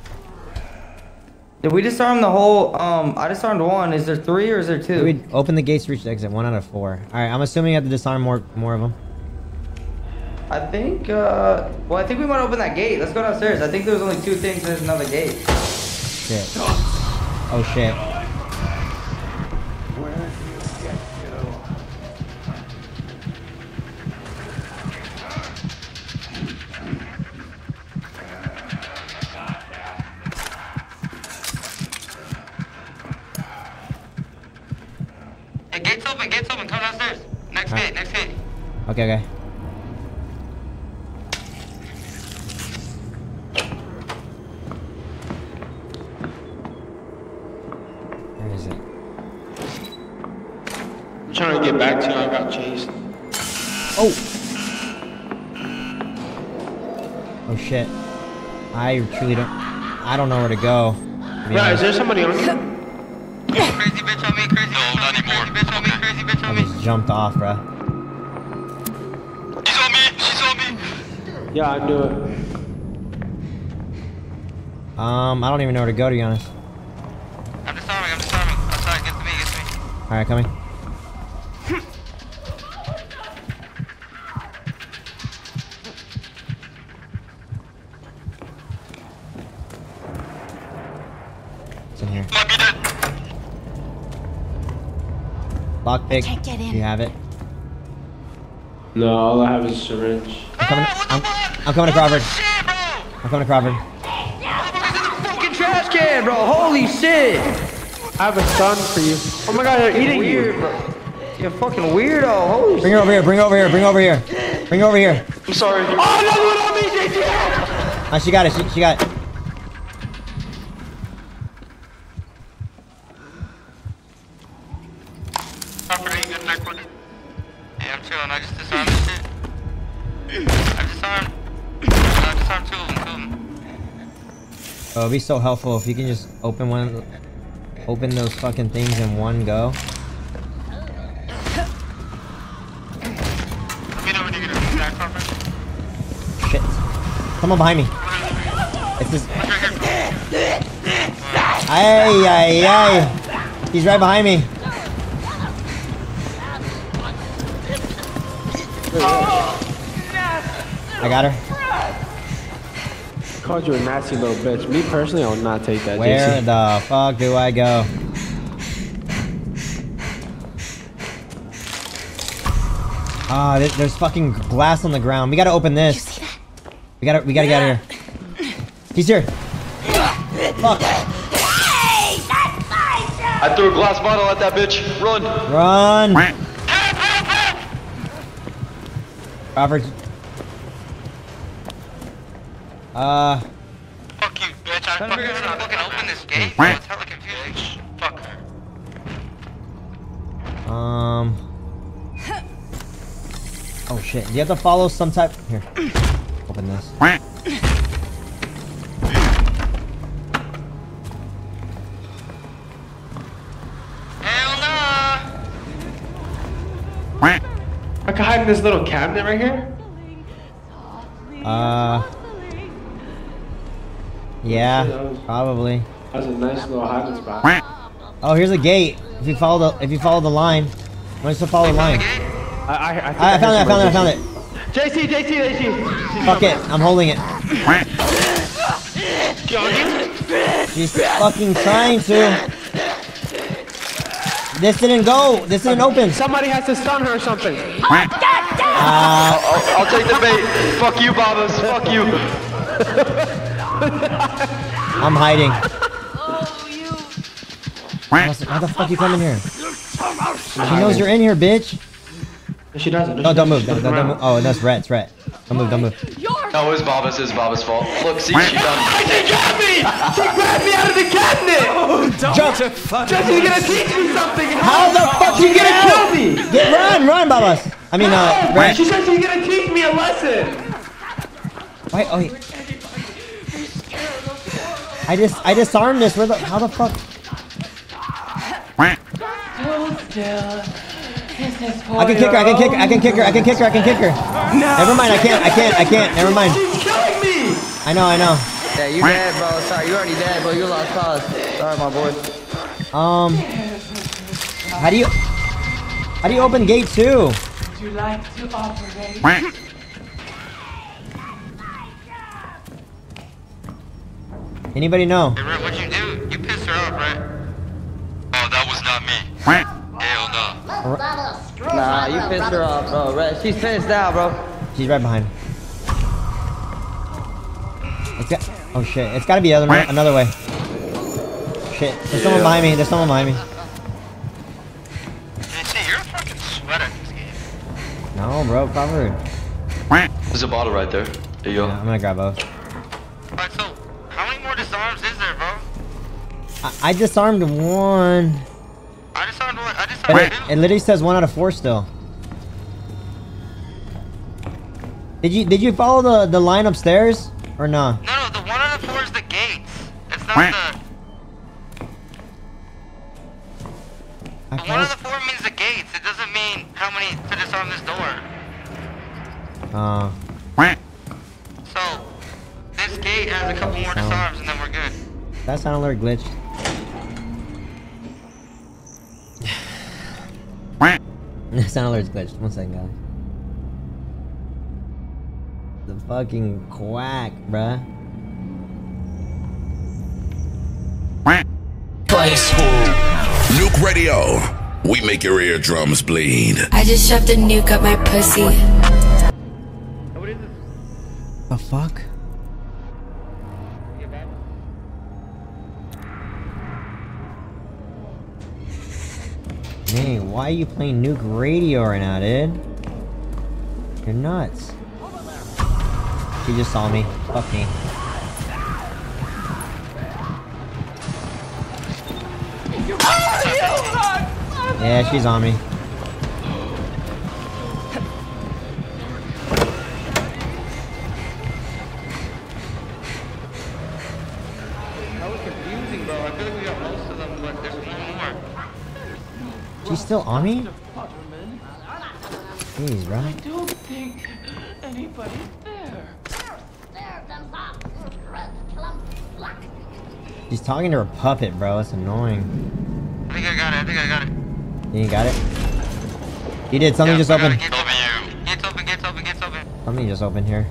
Did we disarm the whole? Um, I disarmed one. Is there three or is there two? We open the gates to reach the exit. One out of four. All right. I'm assuming you have to disarm more, more of them. I think. Uh, well, I think we might open that gate. Let's go downstairs. I think there's only two things. and There's another gate. Shit. Oh shit. Truly don't. I don't know where to go. to be Yeah, is there somebody on you? Crazy bitch on me, crazy No, bitch on not me, crazy bitch on me, crazy bitch I on me. just jumped off, bruh. She's on me! She's on me! Yeah, I knew it. Um, I don't even know where to go, to be honest. I'm disarming, I'm disarming. Outside, get to me, get to me. Alright, coming. Have it. No, all I have is a syringe. I'm coming. What the I'm. I'm coming to Crawford. I'm coming to Crawford. Motherfuckers in the fucking trash can, bro. Holy shit. I have a stun for you. Oh my god, they're eating Weird, you. bro. You're a fucking weirdo. Holy Bring her over here. Bring her over here. Bring her over here. Bring her over here. I'm sorry. Oh, another one on me, JT! help! Ah, she got it. She, she got it. It'd be so helpful if you can just open one, open those fucking things in one go. Shit. Someone behind me. It's this. Ay, ay, ay. He's right behind me. I got her. Called you a nasty little bitch. Me personally, I will not take that, Where JC. the fuck do I go? Ah, there- there's fucking glass on the ground. We gotta open this. We gotta, we gotta get out of here. He's here. Fuck. I threw a glass bottle at that bitch. Run! Run. Robert. Uh, Fuck you, bitch. I fucking gonna fucking open this gate. bro. It's hella confusing. Fuck her. um. Oh shit. Do you have to follow some type? Here. Open this. I can hide in this little cabinet right here. Uh. Yeah, probably. That's a nice little hiding spot. Oh, here's a gate. If you follow the if you follow the line, why don't you follow the line? I, I, I, I, I found it. I found it. I found it. JC, JC, JC. Fuck it. I'm holding it. She's fucking trying to. This didn't go. This didn't open. Somebody has to stun her or something. Uh, I'll, I'll take the bait. Fuck you, Babas. Fuck you. I'm hiding. Why the- why the fuck you coming here? She knows you're in here, bitch. She doesn't. No, don't move. Don't, don't, don't move. Oh, that's Rhett. It's Rhett. Don't move. Don't move. No, it was Babas. It was Babas' fault. Look, see, she done. She got me! She grabbed me out of the cabinet! Jump. Jesse's gonna teach me something! How the fuck you gonna kill me! Get run, run, Babas. I mean, uh, Rhett. She said she's gonna teach me a lesson! Wait, oh, wait. I just, I disarmed this. Where the, how the fuck? I can kick her. I can kick her. I can kick her. I can kick her. I can kick her. Never mind. I can't. I can't. I can't. Never mind. She's killing me! I know. I know. Yeah, you dead, bro. Sorry, you already dead, bro. You lost cause. Sorry, my boy. Um, how do you, how do you open gate two? Would you like to operate? Anybody know? Hey, Red, what'd you do? You pissed her off, right? Oh, that was not me. Hell no. Nah, you pissed her off, bro. Right? She's pissed now, bro. She's right behind. It's got, oh shit! It's got to be other another way. Shit! There's someone behind me. There's someone behind me. JC, you're a fucking sweater in this game. No, bro, covered. There's a bottle right there. There you go. Yeah, I'm gonna grab both. Alright, so how many more disarms is there, bro? I, I disarmed one. I disarmed one. I But disarmed it, two. it literally says one out of four still. Did you did you follow the the line upstairs or no? No, no, the one out of four is the gates. It's not the. I The one on the four means the gates. It doesn't mean how many to disarm this door. Uh, So, this gate has a couple more Sound. disarms and then we're good. that sound alert glitched. sound alert's glitched. One second, guys. The fucking quack, bruh. Nuke Radio. We make your eardrums bleed. I just shoved a nuke up my pussy. The fuck? Man, why are you playing Nuke Radio right now, dude? You're nuts. She just saw me. Fuck me. Yeah, she's on me. Still on me? Jeez, bro. don't think anybody's there. She's talking to her puppet, bro. It's annoying. I think I got it. I think I got it. You ain't got it? You did. Something just opened. it. Gates open. Gates open. Gates open. Gates open. Something just opened here.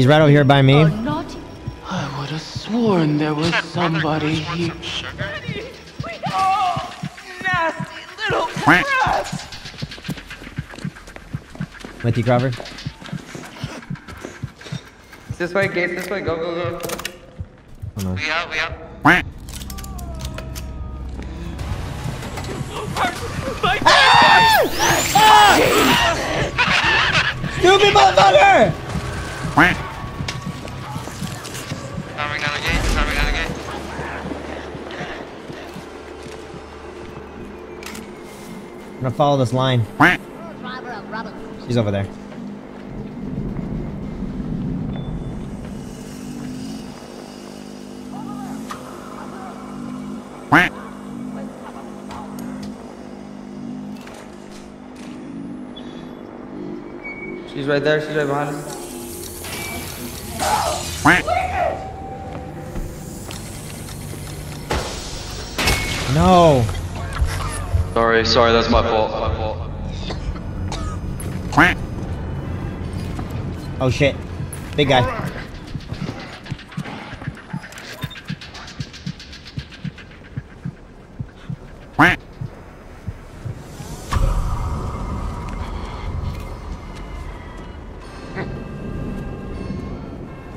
Where She's right over here by me. Oh, naughty. I would have sworn there was somebody here. Oh, nasty little rats! With you, Crawford. This way, gates this way. Go, go, go. Oh, no. We out. We out. Follow this line. She's over there. She's right there. She's right behind us. No. Sorry, sorry, that's my fault. Oh shit. Big guy.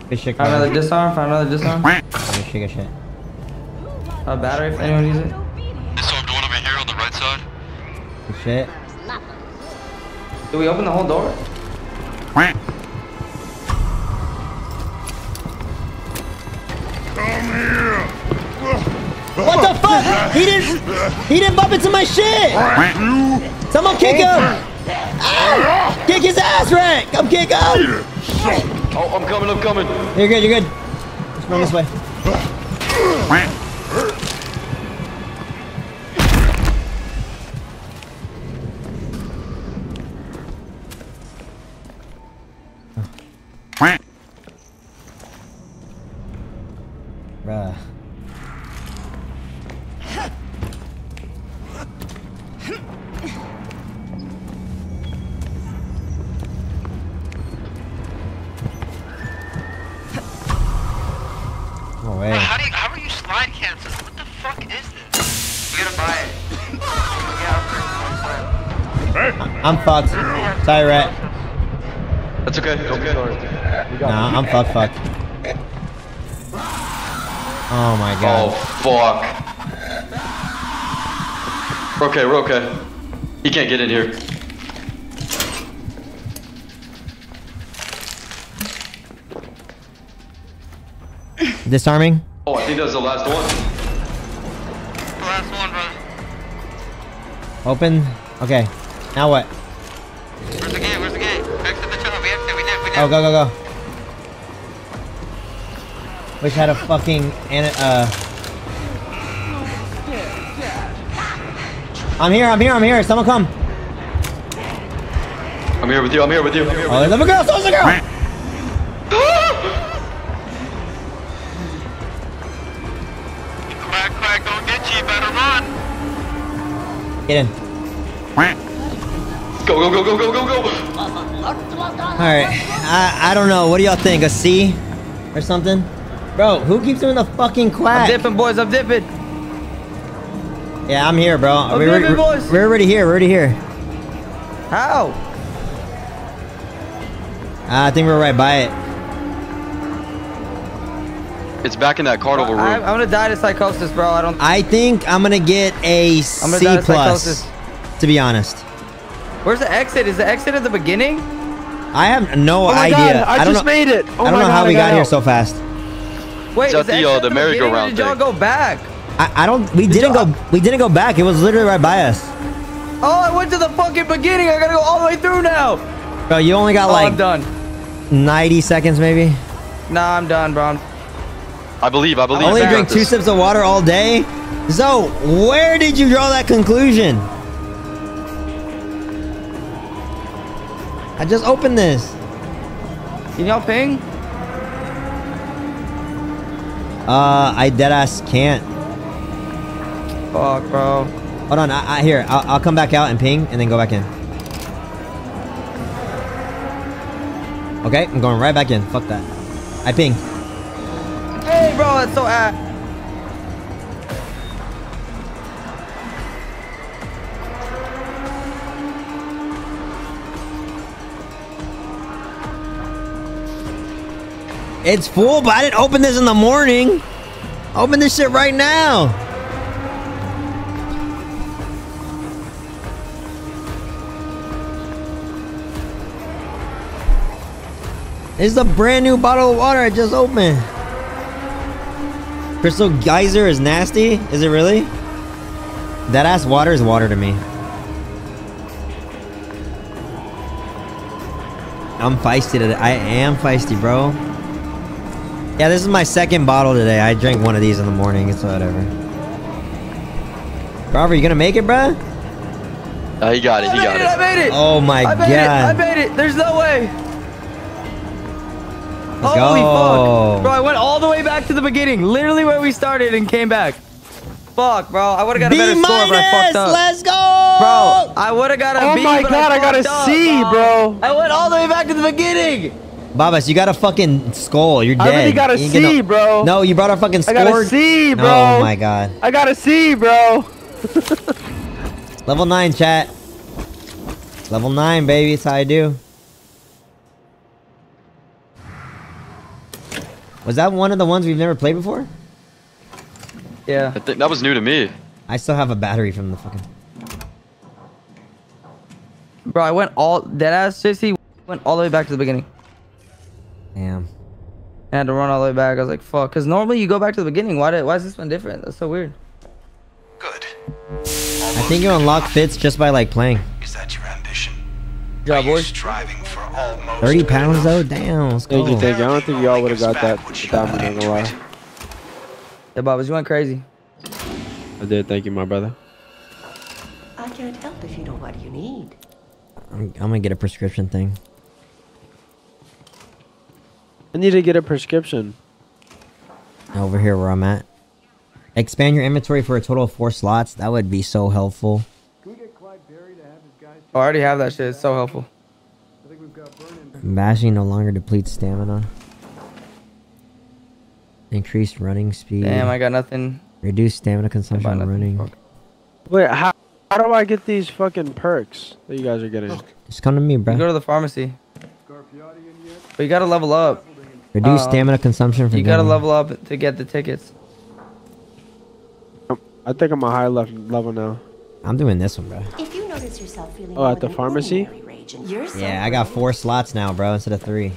Good shit, Found another disarm. Found another disarm. Good shit, good shit. A battery if anyone needs it. Disarmed one over here on the right side. Good shit. Did we open the whole door? What the fuck? He didn't. He didn't bump into my shit. Someone kick him. Ah! Kick his ass, Rick. Come kick him. Oh, I'm coming, I'm coming. You're good. You're good. Let's run this way. Nah, I'm fucked, fucked. Oh my God. Oh fuck. We're okay. We're okay. He can't get in here. Disarming? Oh, I think that was the last one. The Last one, brother. Open? Okay. Now what? Where's the gate? Where's the gate? Exit the tunnel. We exit. We did. We did. Oh, go, go, go. Wish I had a fucking ana- uh. I'm here. I'm here. I'm here. Someone come. I'm here with you. I'm here with you. I'm here Oh, with there's a girl. There's a girl. Quack, quack. Don't get you. Better run. Get in. Go, go, go, go, go, go, go. All right. I I don't know. What do y'all think? A C or something? Bro, who keeps doing the fucking I'm dipping, boys. I'm dipping. Yeah, I'm here, bro. I'm we're, dipping, we're, boys. we're already here. We're already here. How? Uh, I think we're right by it. It's back in that carnival I, I'm gonna die to psychosis, bro. I don't. I think I'm gonna get a I'm gonna C die to plus. psychosis. To be honest, Where's the exit? Is the exit at the beginning? I have no Oh my idea. god, I, don't just know. made it. Oh I don't my know god, how we got here so fast. Wait, It's is at the, uh, the merry-go-round Did y'all go back? I, I don't. We didn't go. We didn't go back. It was literally right by us. Oh, I went to the fucking beginning. I gotta go all the way through now. Bro, you only got oh, I'm like done. 90 seconds, maybe. Nah, I'm done, bro. I'm- I believe. I believe. Only you drink two sips of water all day. So, where did you draw that conclusion? I just opened this. Can y'all ping? Uh, I deadass can't. Fuck, bro. Hold on, I, I here. I'll, I'll come back out and ping, and then go back in. Okay, I'm going right back in. Fuck that. I ping. Hey, bro, that's so ass. It's full, but I didn't open this in the morning. Open this shit right now. Is a brand new bottle of water I just opened. Crystal Geyser is nasty? Is it really? That ass water is water to me. I'm feisty today. I am feisty, bro. Yeah, this is my second bottle today. I drank one of these in the morning. It's whatever. Robert, you gonna make it, bruh? Uh, he got it. He I got made it. I made it. Oh my I made it. I made it. There's no way. Let's Holy go. fuck. Bro, I went all the way back to the beginning. Literally where we started and came back. Fuck, bro. I would have got a B better score, but I fucked minus. up. Let's go. Bro, I would have got a Oh B, my but god, I got a fucked up, C, bro. I went all the way back to the beginning. Babas, you got a fucking skull. You're dead. I dead. really got a You ain't get C, no- bro. No, you brought a fucking I got a C, bro. Oh my god. I got a C, bro. Level 9, chat. Level 9, baby. That's how I do. Was that one of the ones we've never played before? Yeah. I think that was new to me. I still have a battery from the fucking... Bro, I went all dead ass sissy went all the way back to the beginning. Damn. I had to run all the way back. I was like, fuck. Because normally you go back to the beginning. Why did, why is this one different? That's so weird. Good. I think you unlock fits just by like playing. Is that your ambition? Good job, boys. striving for almost 30 pounds enough? though? Damn, let's go. Thank you, thank you. I don't think y'all would have got that without me, not gonna lie. Yeah, Bobbas, you went crazy. I did, thank you, my brother. I can't help if you know what you need. I'm, I'm gonna get a prescription thing. I need to get a prescription. Over here where I'm at. Expand your inventory for a total of four slots. That would be so helpful. Oh, I already have that shit. It's so helpful. Bashing no longer depletes stamina. Increased running speed. Damn, I got nothing. Reduce stamina consumption Buy when nothing. running. Wait, how, how do I get these fucking perks that you guys are getting? Just come to me, You bro. go to the pharmacy. But you gotta level up. Reduce um, stamina consumption from You gotta level up to get the tickets. I think I'm a high left level now. I'm doing this one, bro. If you notice yourself feeling Oh, at the pharmacy? ordinary rage Yeah, I got four slots now, bro, instead of three.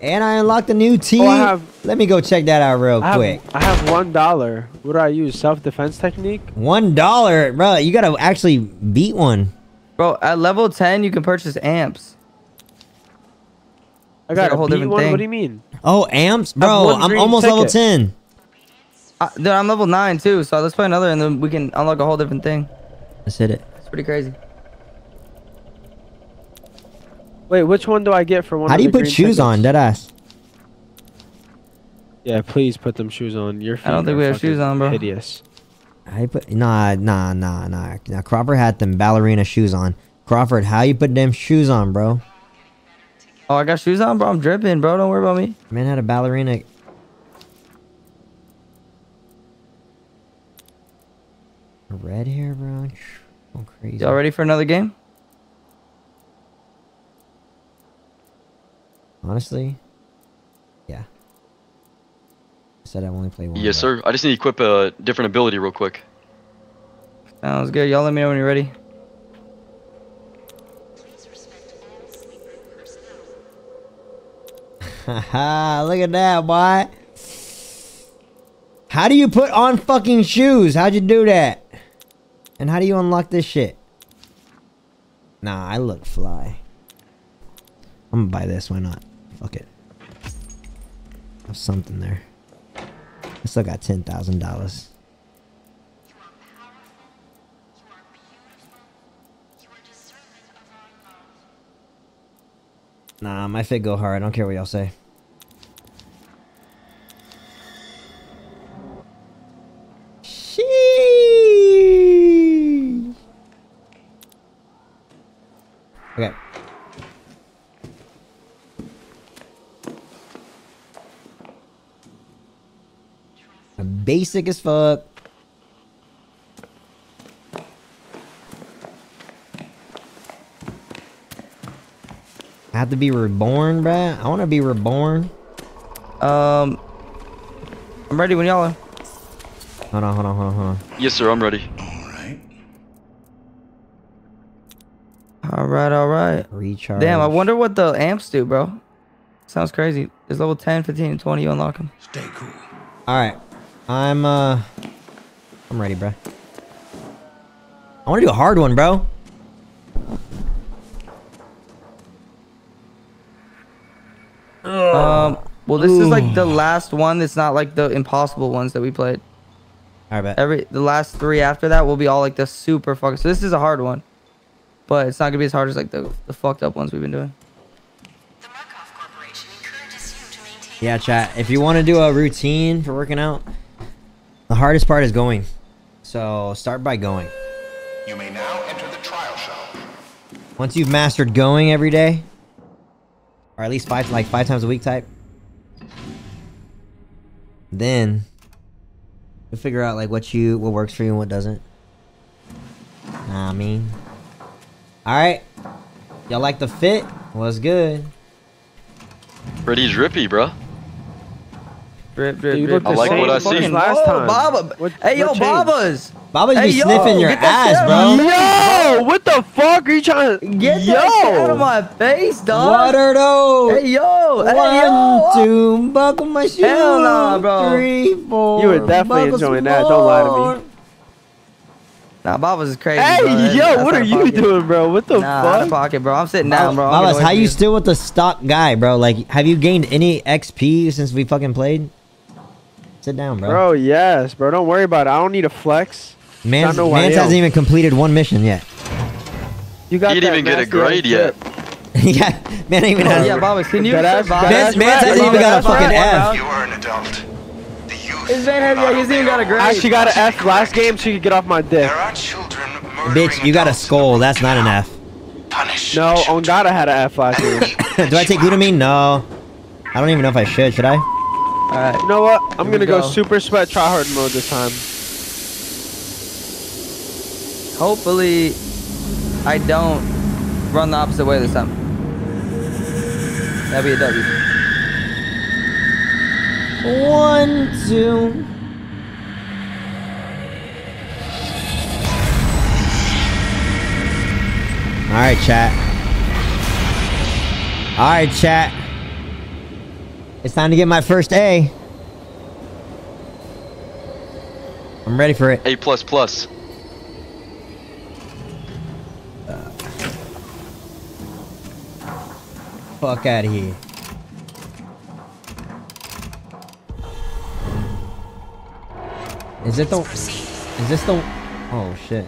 And I unlocked a new T. Oh, have- Let me go check that out real I quick. have, I have one dollar. What do I use? Self defense technique? One dollar, bro. You gotta actually beat one. Bro, at level 10, you can purchase amps. I got like a a whole beat different one. thing. What do you mean? Oh, amps, bro. I'm green almost level ten. Uh, dude, I'm level 9 too, so let's play another and then we can unlock a whole different thing. Let's hit it. It's pretty crazy. Wait, which one do I get for one? How of do you the put green shoes on, tickets? deadass? Yeah, please put them shoes on. Your feet I don't think we have shoes on, bro. Hideous. I put? Nah, nah, nah, nah. Now Crawford had them ballerina shoes on. Crawford, how you put them shoes on, bro? Oh, I got shoes on, bro. I'm dripping, bro. Don't worry about me. Man had a ballerina. Red hair, bro. Oh, crazy. Y'all ready for another game? Honestly, yeah. I said I only play one. Yes, bro. sir. I just need to equip a different ability real quick. Sounds good. Y'all let me know when you're ready. Look at that, boy. How do you put on fucking shoes? How'd you do that? And how do you unlock this shit? Nah, I look fly. I'm gonna buy this, why not? Fuck it. Have something there. I still got $10,000. Nah, my fit go hard. I don't care what y'all say. Sheesh. Okay. Basic as fuck. Have to be reborn, bruh. I want to be reborn. Um, I'm ready when y'all are. Hold on, hold on, hold on, hold on. Yes, sir. I'm ready. All right, all right. Recharge. Damn, I wonder what the amps do, bro. Sounds crazy. There's level 10, 15, and 20. You unlock them. Stay cool. All right, I'm uh, I'm ready, bruh. I want to do a hard one, bro. Um, well, this is like the last one. That's not like the impossible ones that we played. All right, bet. Every the last three after that will be all like the super fucking. So this is a hard one, but it's not gonna be as hard as like the the fucked up ones we've been doing. Yeah, chat. If you want to do a routine for working out, the hardest part is going. So start by going. You may now enter the trial shell. Once you've mastered going every day, or at least five, like five times a week type, then you'll figure out like what you, what works for you and what doesn't. Nah, I mean, all right. Y'all like the fit? Was good. Pretty drippy, bro. Drip, drip, You drip. look I like same what I see. last oh, time. Baba. What- hey, yo, what changed? Babas. Baba's Hey, be yo, sniffing your ass, bro. out of my- Yo, what the fuck are you trying to Get Yo! that shit out of my face, dog. What are those? Hey, yo. Hey, One, yo. two, buckle my shoes. Hell nah, bro. Three, four. You were definitely buckle enjoying some that, don't lie to me. Nah, Babas is crazy. Hey, bro. Yo, that's what are you doing, bro? What the Nah, out of fuck? pocket, bro. I'm sitting down, bro. I'm Babas, how away you from you still with the stock guy, bro? Like, have you gained any XP since we fucking played? Sit down, bro. Bro, yes, bro. Don't worry about it. I don't need a flex. Mans, I know Mans YL. hasn't even completed one mission yet. You got He didn't even get a nasty ass grade yet. yeah, man ain't even Oh, has. yeah, Babas, can you That sit ass- Mans hasn't even got a That's fucking rap. F. You are an adult. The youth His man has, he's even got a grade. I actually got an F last game, so you could get off my dick. There are children Bitch, you got a skull. That's not an F. Punish No, on children. God, I had an F last game. Do I take glutamine? No. I don't even know if I should. Should I? Alright. You know what? I'm Here gonna go. go. super sweat tryhard mode this time. Hopefully, I don't run the opposite way this time. That'd be a W. One, two. All right, chat. All right, chat. It's time to get my first A. I'm ready for it. A plus plus. Uh, fuck out of here. Is it the? Is this the? Oh shit.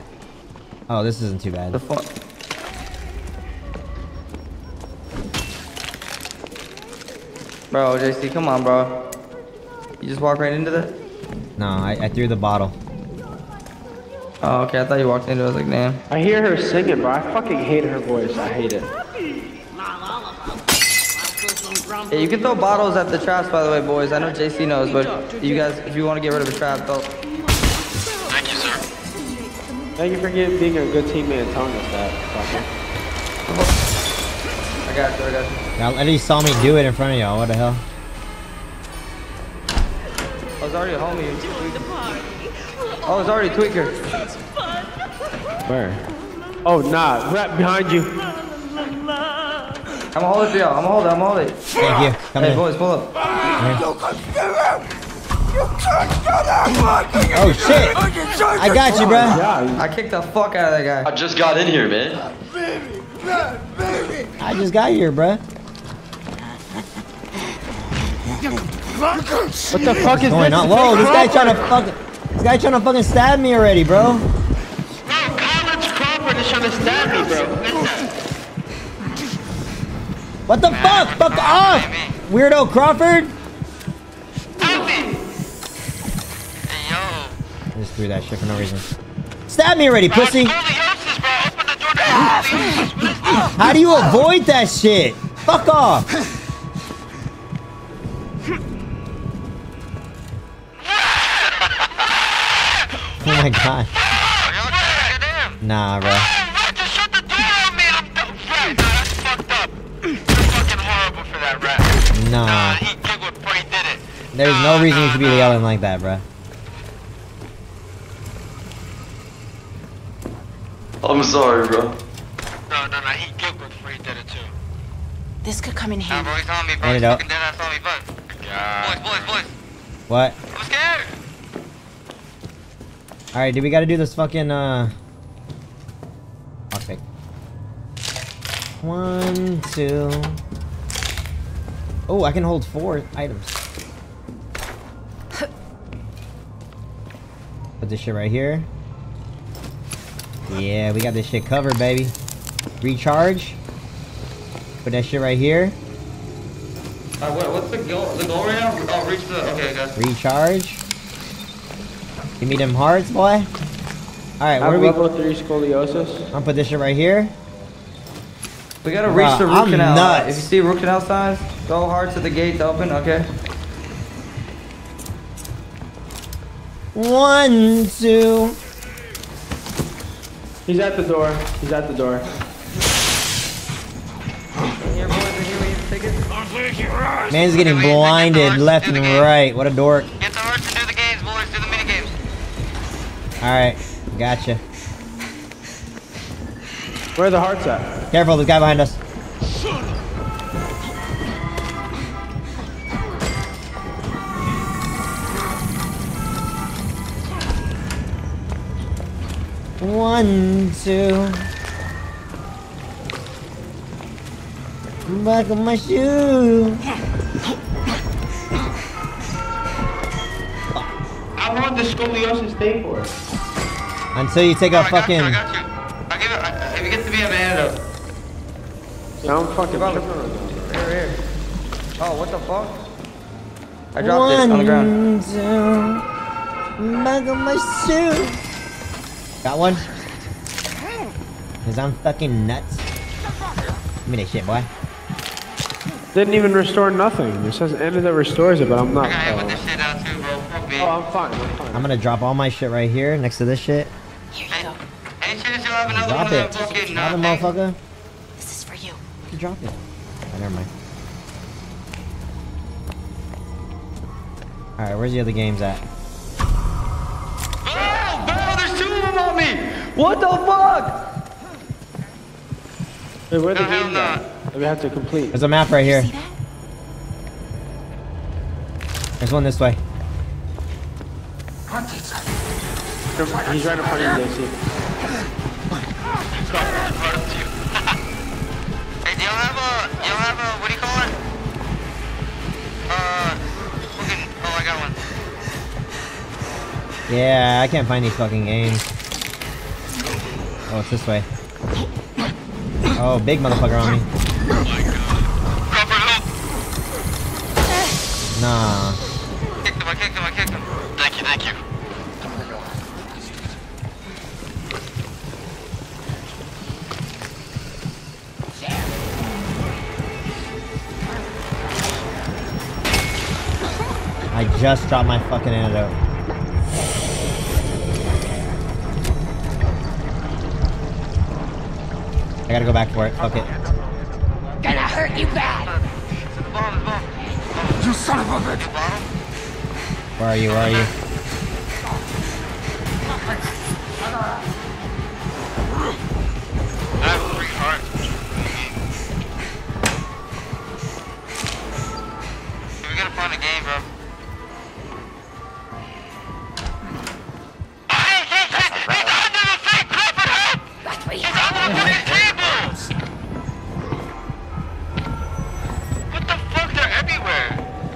Oh, this isn't too bad. The fuck? Bro, JC, come on, bro. You just walk right into that? No, I, I threw the bottle. Oh, okay. I thought you walked into it. I was like, damn. I hear her singing, bro. I fucking hate her voice. I hate it. Yeah, you can throw bottles at the traps, by the way, boys. I know JC knows, but you guys, if you want to get rid of a trap, throw. Thank you, sir. Thank you for being a good teammate and telling us that. Fucker. I got you. I got you. Y'all literally saw me do it in front of y'all. What the hell? I was already a homie. Oh, it's already tweaker. Where? Oh, nah. Right behind you. I'm gonna hold it for y'all. I'm gonna hold it. I'm gonna hold it. Thank you. Come hey, in. boys, pull up. Oh shit! I got you, bro. Yeah. I kicked the fuck out of that guy. I just got in here, man. I just got here, bro. What the fuck is Going on? Whoa, this guy trying to fucking. This guy trying to fucking stab me already, bro. College Crawford is trying to stab me, bro. What the fuck? Fuck off, weirdo Crawford. Hey, yo. I just threw that shit for no reason. Stab me already, pussy. Scoliosis, bro. Open the door to scoliosis. What is this? How do you avoid that shit? Fuck off. Oh You're fucking horrible for that, Nah, Nah. he giggled before he did it. There's no reason you should be yelling like that, bro. I'm sorry, bro. No, no, no, he giggled before he did it, too. This could come in Nah, handy. bro, he's on me, bro. He's it fucking dead ass on me, but. Boys, boys, boys. What? I'm scared. Alright, do we gotta do this fucking, uh... Okay. One, two... Oh, I can hold four items. Put this shit right here. Yeah, we got this shit covered, baby. Recharge. Put that shit right here. Uh, what, what's the goal? The goal right now? Oh, reach the. Okay, guys. Recharge. Give me them hearts, boy. Alright, where do we... level 3 scoliosis. I'm gonna put this shit right here. We gotta reach Bruh, the root I'm canal. nuts. If you see root canal signs, go hard to the gate to open. Okay. One, two. He's at the door. He's at the door. Here, boys, in here, we need to take it. Man's getting blinded left and right. What a dork. Get the hearts and do the games, boys. Do the mini games. Alright, gotcha. Where are the hearts at? Careful, there's a guy behind us. One, two. Back of my shoe. How long does scoliosis stay for? Until you take oh, a fucking. I give it. I, if you get to be a man, up. Yeah, I'm fucking Here, tripping here, here. Oh, what the fuck? I dropped it on the ground. Two. Back of my shoe. Got one? Cause I'm fucking nuts. Give me that shit, boy. Didn't even restore nothing. It says ended that restores it, but I'm not. I got hit Oh, with this shit out too, bro. Fuck me. I'm fine. I'm fine. I'm gonna drop all my shit right here next to this shit. Hey, hey, shit, you have another Drop one it. of them fucking, Drop it, motherfucker. This is for you. You drop it. Oh, never mind. Alright, where's the other games at? Oh, bro, there's two of them on me. What the fuck? Hey, where the No, hell games at? We have to complete. There's a map right here. There's one this way. He's right in front of you, JC. Hey, do y'all have a, y'all have a, what do you call it? Uh, fucking, oh, I got one. Yeah, I can't find these fucking games. Oh, it's this way. Oh, big motherfucker on me. Nah. Kicked him, I kicked him, I kicked him. Thank you, thank you. I just dropped my fucking antidote. I gotta go back for it. Fuck it. Gonna hurt you bad. You son of a bitch. Where are you? Where are you? We gotta find a game, bro.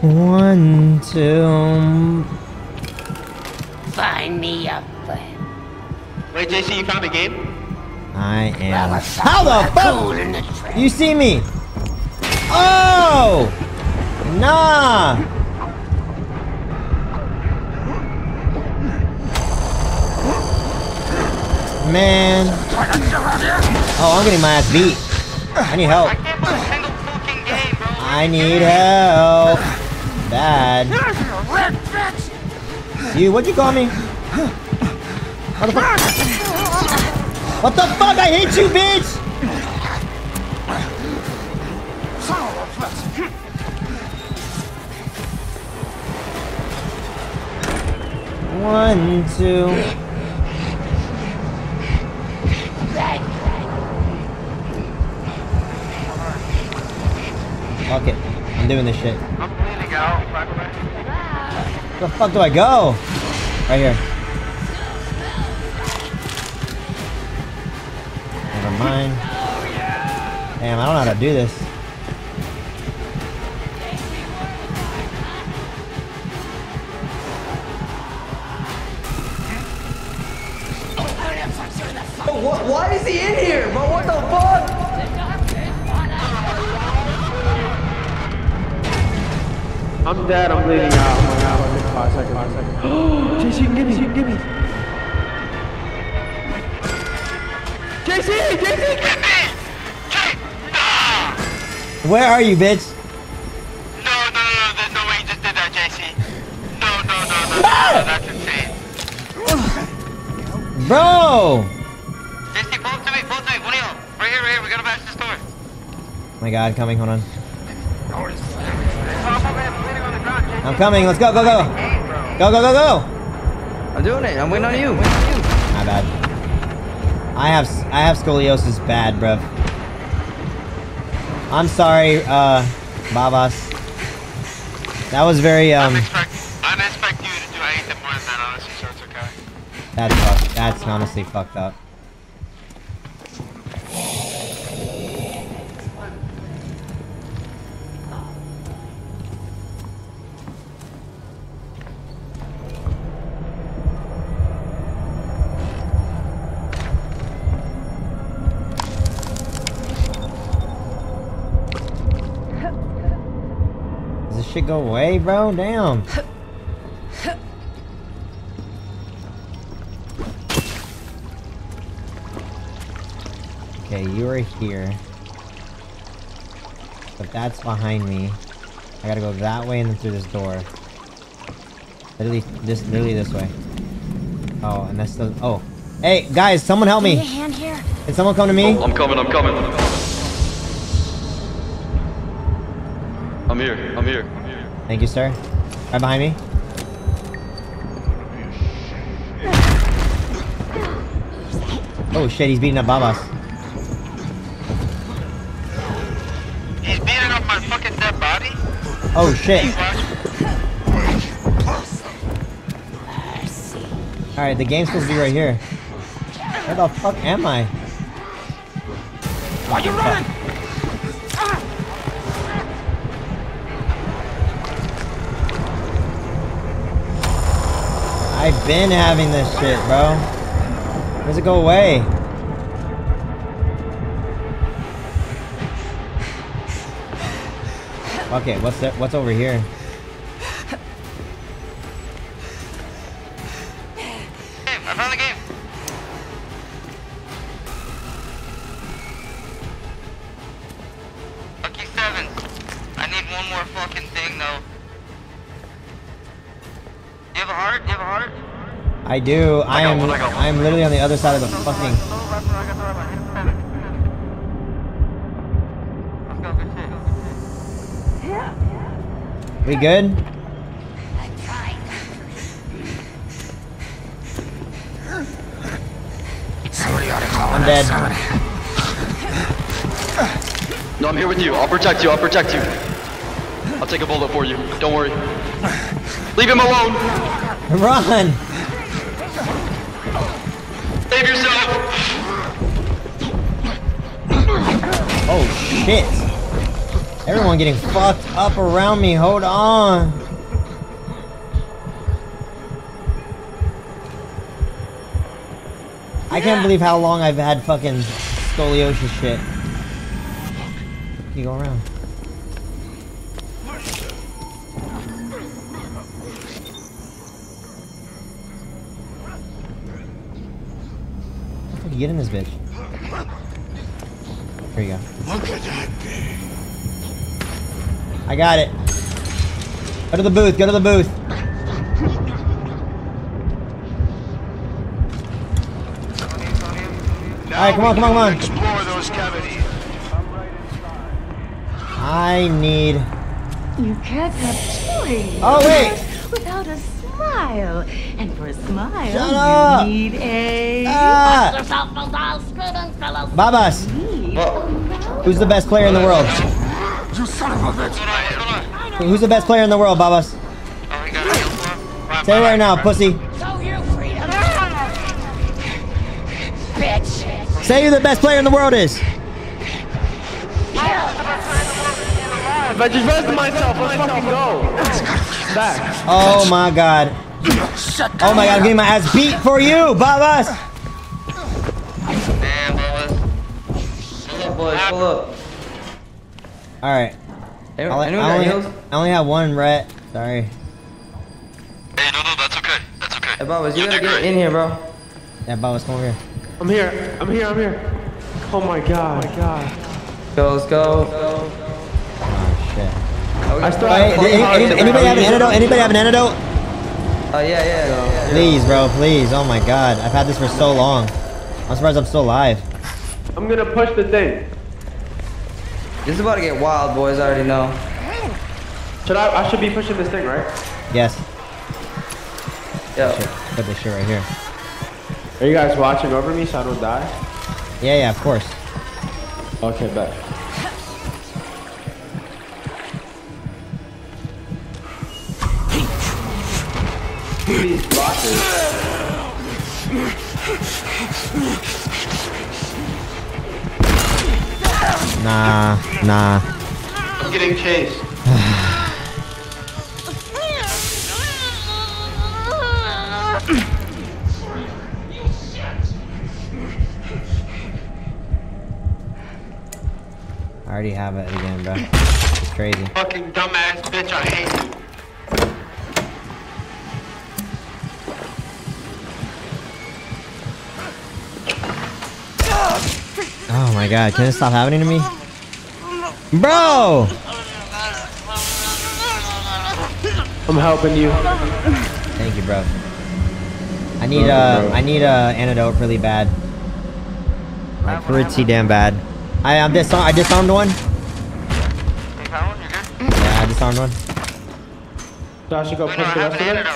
One, two. Find me a friend. Wait, JC, you found a game? I am. Well, How the cool the fuck? You see me? Oh! Nah! Man. Oh, I'm getting my ass beat. I need help. I need help. Bad. You, what'd you call me? What the fuck? What the fuck? I hate you, bitch! One, two. Fuck it. I'm doing this shit. Where the fuck do I go? Right here. Never mind. Damn, I don't know how to do this. I'm dead. I'm bleeding out. Oh my god. Wait, five seconds. Five seconds. JC, you can give me. You can give me. JC, JC, give me. Where are you, bitch? No, no, no, no, there's no way you just did that, JC. No, no, no, no, no, ah! no, that's insane. Bro! JC, pull up to me, pull up to me, one of y'all. Right here, right here, we gotta match this door. Oh my god, coming, hold on. I'm coming, let's go, go, go! Go, go, go, go! I'm doing it. I'm waiting on you. Waiting on you. My bad. I have I have scoliosis bad, bruv. I'm sorry, uh, Babas. That was very, um, I didn't expect you to do anything more than that, honestly, so it's okay. that's fucked. That's honestly fucked up. Does this shit go away, bro? Damn. Okay, you are here. But that's behind me. I gotta go that way and then through this door. Literally, this, literally this way. Oh, and that's the. Oh, hey guys, someone help me! hand here? Can someone come to me? I'm coming, I'm coming. I'm here, I'm here. Thank you, sir. Right behind me. Oh shit, he's beating up Babas. He's beating up my fucking dead body? Oh shit. Alright, the game's supposed to be right here. Where the fuck am I? Why are you running? I've been having this shit, bro. Does it go away? Okay, what's that? What's over here? I do. I, am. I am literally on the other side of the fucking. We good? I'm dead. No, I'm here with you. I'll protect you, I'll protect you. I'll take a bullet for you. Don't worry. Leave him alone! Run! Shit! Everyone getting fucked up around me. Hold on. I can't believe how long I've had fucking scoliosis shit. You go around. How the fuck you get in this bitch? Here you go. Look at that thing. I got it. Go to the booth. Go to the booth. All right, come on, come on, come on. Explore those cavities. I need. You can't have toys. Oh, wait. Without a smile. And for a smile, Shut you up. need a. Ah. Babas. Who's the best player in the world? You son of a bitch. Who's the best player in the world, Babas? Say it right now, pussy. Say who the best player in the world is. If I just rested myself, let's fucking go. Back. Oh my god. Oh my god, I'm getting my ass beat for you, Babas. All right. I Anyone, only, I only- I only have one ret. Sorry. Hey, no, no, that's okay. That's okay. Hey, Babas, you You'll gotta get great. in here, bro. Yeah, Babas, come over here. I'm here. I'm here. I'm here. Oh my god. Oh my god. Go, let's go. Oh shit. I still Hey, have any- any- anybody have an antidote? Anybody have an antidote? Oh, yeah, yeah, yeah, yeah. Please, bro, please. Oh my god. I've had this for so long. I'm surprised I'm still alive. I'm gonna push the thing. This is about to get wild, boys. I already know. Should I? I should be pushing this thing, right? Yes. Yeah. Shit. Put this shit right here. Are you guys watching over me so I don't die? Yeah, yeah, of course. Okay, bet. These blockers. Nah, nah. I'm getting chased. I already have it again, bro. It's crazy. Fucking dumbass bitch, I hate you. God, can it stop happening to me? Bro! I'm helping you. Thank you, bro. I need uh, I need a antidote really bad. Like pretty damn bad. I um, disarm I disarmed one. Yeah, I disarmed one. So I should go push the rest of it?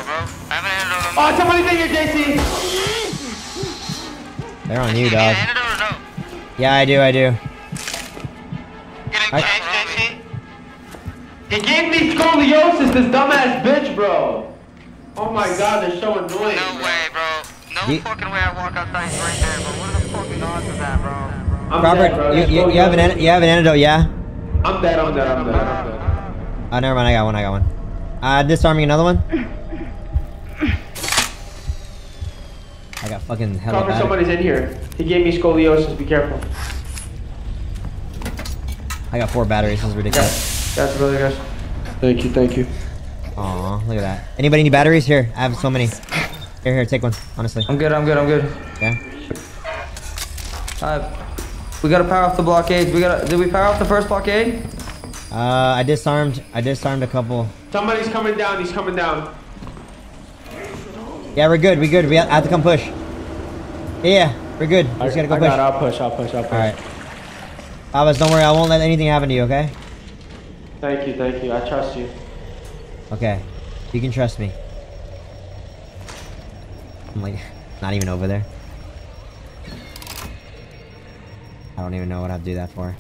Oh, somebody's in here, JC! They're on you, dog. Yeah, I do, I do. I, He gave me scoliosis, this dumbass bitch, bro. Oh my god, they're so annoying. No way, bro. No You- fucking way I walk outside right there, bro. What are the fucking odds of that, bro? I'm Robert, dead, bro. you, you, you have an an- you have an antidote, yeah? I'm dead, I'm dead, I'm dead, I'm dead. Oh, never mind. I got one. I got one. Uh, disarming another one. I got fucking hella Cover, bad. somebody's in here. He gave me scoliosis, be careful. I got four batteries. This is ridiculous. That's really good. Thank you, thank you. Aw, look at that. Anybody need batteries? Here, I have so many. Here, here, take one. Honestly. I'm good, I'm good, I'm good. Yeah. Alright. We gotta power off the blockades. We gotta. Did we power off the first blockade? Uh, I disarmed. I disarmed a couple. Somebody's coming down, he's coming down. Yeah, we're good. We good. We have to come push. Yeah, we're good. I, just gotta go I push. got it, I'll push, I'll push, I'll push. All right. Babas, don't worry. I won't let anything happen to you. Okay? Thank you, thank you, I trust you. Okay. You can trust me. I'm like, not even over there. I don't even know what I'd do that for.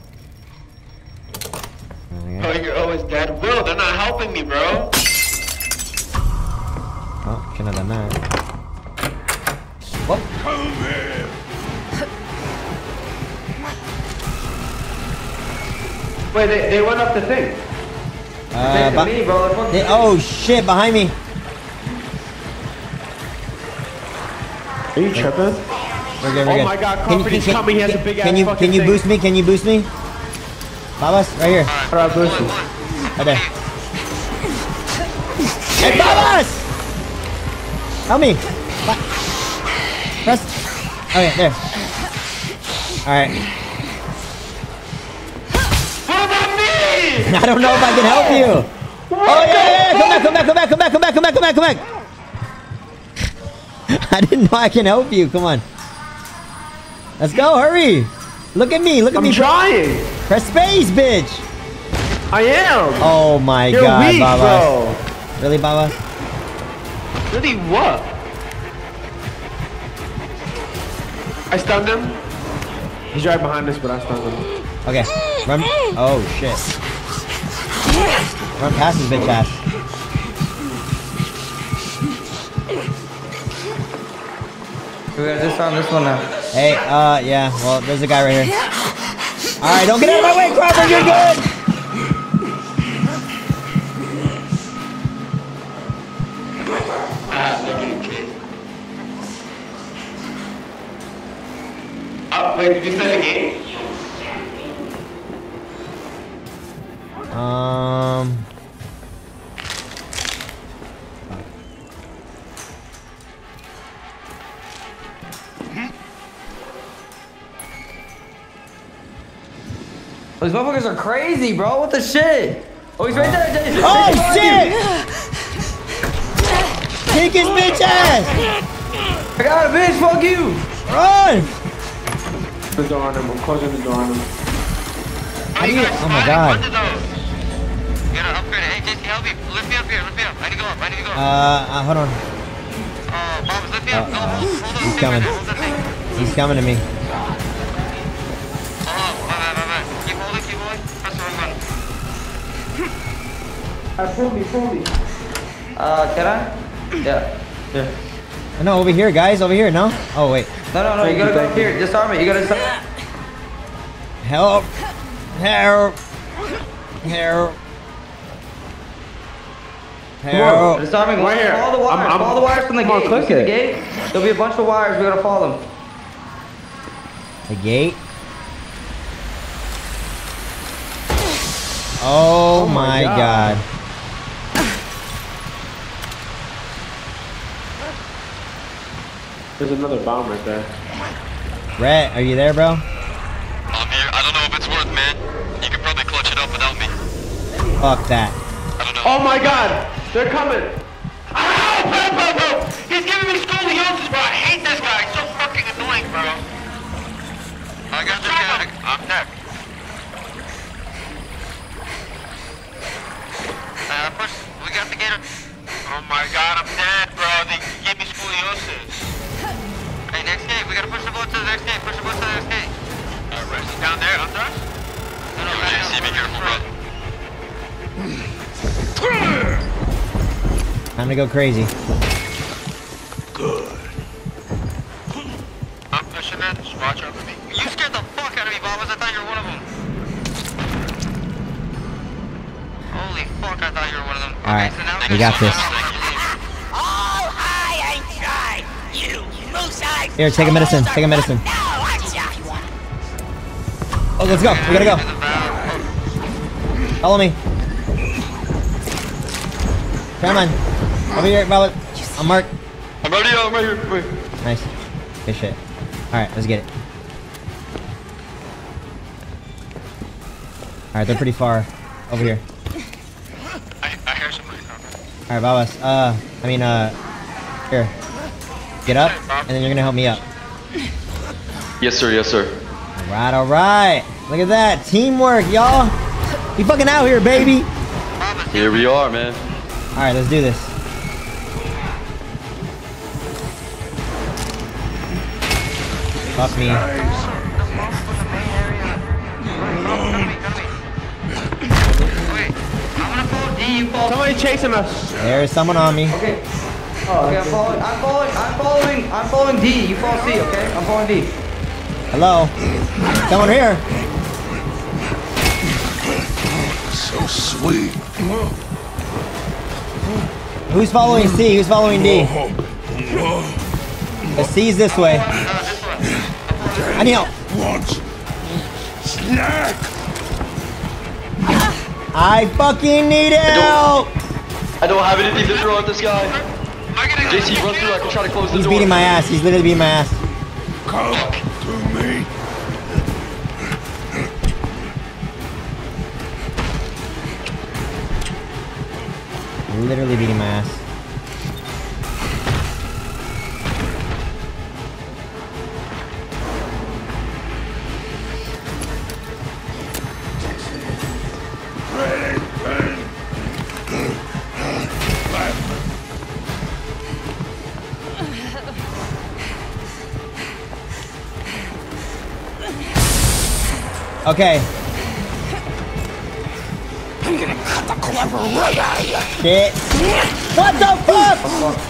Okay. Oh, you're always dead. Will, they're not helping me, bro. Oh, shouldn't have done that. Whoop. Wait, they, they went up the thing. Uh, to ba- me, bro. They- oh shit! Behind me. Are you tripping? We're good. We're Oh my God, Can you- company's can- coming, he has a big Can ass you fucking can you thing. boost me? Can you boost me? Babas, right here. How do I boost you? Right there. Hey, Babas! Help me. Ba- Press. Okay, there. All I don't know if I can help you. Oh, yeah, yeah, Come back, come back, come back, come back, come back, come back, come back, come back. I didn't know I can help you. Come on. Let's go. Hurry. Look at me. Look at I'm me. I'm trying. Press space, bitch. I am. Oh, my You're God, weak, Baba. Bro. Really, Baba? Really what? I stunned him. He's right behind us, but I stunned him. Okay. Run. Oh, shit. Run past his bitch ass. We gotta disarm this one now. Hey, uh, yeah. Well, there's a guy right here. All right, don't get out of my way, Crawford. You're good. Oh, wait, did you say the Um. These motherfuckers are crazy, bro. What the shit? Oh, he's right there. Jason. Oh Jason, shit! fuck Kick his bitch ass! I got a bitch. Fuck you. Run! The door on him. I'm closing the door on him. How do you? Oh my god. You gotta upgrade it. Hey, JC, help me. Lift me up here. Lift me up. I need to go up. I need to go up. Uh, uh hold on. Uh, Bob, lift me up. Go, Uh, hold, hold on. he's coming. right there. Hold. He's coming to me. Oh, my bad, my bad. Keep holding, keep holding. Press the wrong button. Uh, pull me, pull me. Uh, can I? Yeah. Here. Oh, no, over here, guys. Over here. No. Oh wait. No, no, no. You you, gotta go thank up here. Disarm it. You gotta disarm. Help! Help! Help! Help! Disarming. Uh, right here. Follow the wires. I'm- I'm- follow the wires from the Come on, gate. click You see the it. gate? There'll be a bunch of wires. We gotta follow them. The gate. Oh, Oh my my god. God. There's another bomb right there. Rhett, are you there, bro? I'm here. I don't know if it's worth, man. You can probably clutch it it up without me. Fuck that. Oh my god! They're coming! Ow! Bro, bro, bro! He's giving me scoliosis, bro! I hate this guy! He's so fucking annoying, bro! I got the gag. I'm next. Uh, push. We got the gator. Oh my god, I'm dead, bro! They gave me scoliosis. Hey, next gate. We gotta push the boat to the next gate. Push the boat to the next gate. Alright, rest is down there, under us? No, no, Yo, JC, be careful, bro. Time to go crazy. Good. I'm pushing it. Just watch over me. You scared the fuck out of me, Bobbas. I thought you were one of them. Holy fuck, I thought you were one of them. Alright, okay, so we got this. Oh, I ain't tried. You moose-eyed Here, take a medicine. Take a medicine. Oh, let's go. We gotta go. Follow me. Come on. Over here, Violet. I'm Mark. I'm ready. I'm right here. Wait. Nice. Good shit. Alright, let's get it. Alright, they're pretty far. Over here. I, I hear somebody. Alright, Babas. Uh, I mean, uh, here. Get up, and then you're gonna help me up. Yes, sir. Yes, sir. Alright, alright. Look at that. Teamwork, y'all. We fucking out here, baby. Here we are, man. Alright, let's do this. Fuck me. Somebody chasing us! There's someone on me. Okay. Oh, okay, I'm following. I'm following. I'm following. I'm following D. You follow C, okay? I'm following D. Hello? Someone here. So sweet. Who's following C? Who's following D? The C's this way. I need help. Lunch. Snack. I fucking need help. I don't have anything to throw at this guy. JC, run through. I can try to close the He's door. beating my ass. He's literally beating my ass. Come Okay. I'm gonna cut the clever right out of you. Shit. What the fuck?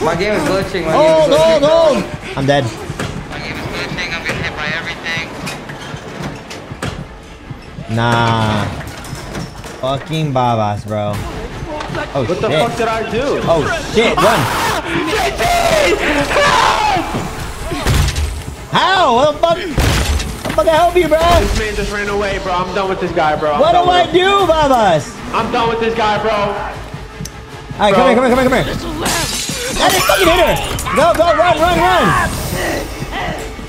My game is glitching. My Hold, game is glitching. hold. I'm dead. My game is glitching. I'm getting hit by everything. Nah. Fucking babas, bro. Oh What shit. the fuck did I do? Oh shit, run. How? What the fuck? To help you, bro. This man just ran away, bro. I'm done with this guy, bro. I'm What do I do, babas? I'm done with this guy, bro. Alright, come here, come here, come here, come here. I just fucking hit her. Go, go, run, run, run.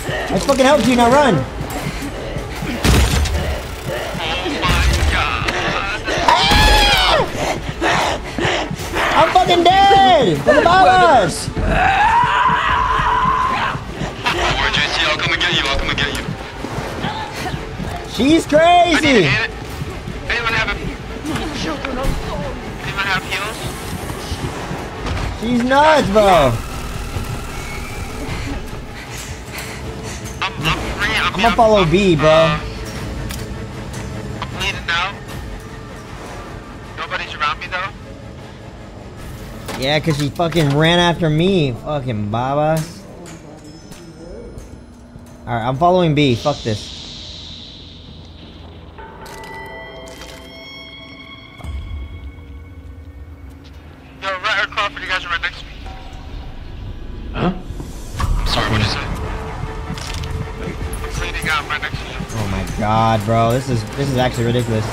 I fucking helped you, now run. Ah! I'm fucking dead! To the babas! She's crazy! Anyone have a... Anyone have heals? She's nuts, bro. I'm, I'm free. I'm, I'm gonna follow B, uh, bro. I'm bleeding now. Nobody's around me, though. Yeah, cause she fucking ran after me. Fucking Baba. Alright, I'm following B. Fuck this. God, bro. This is this is actually ridiculous.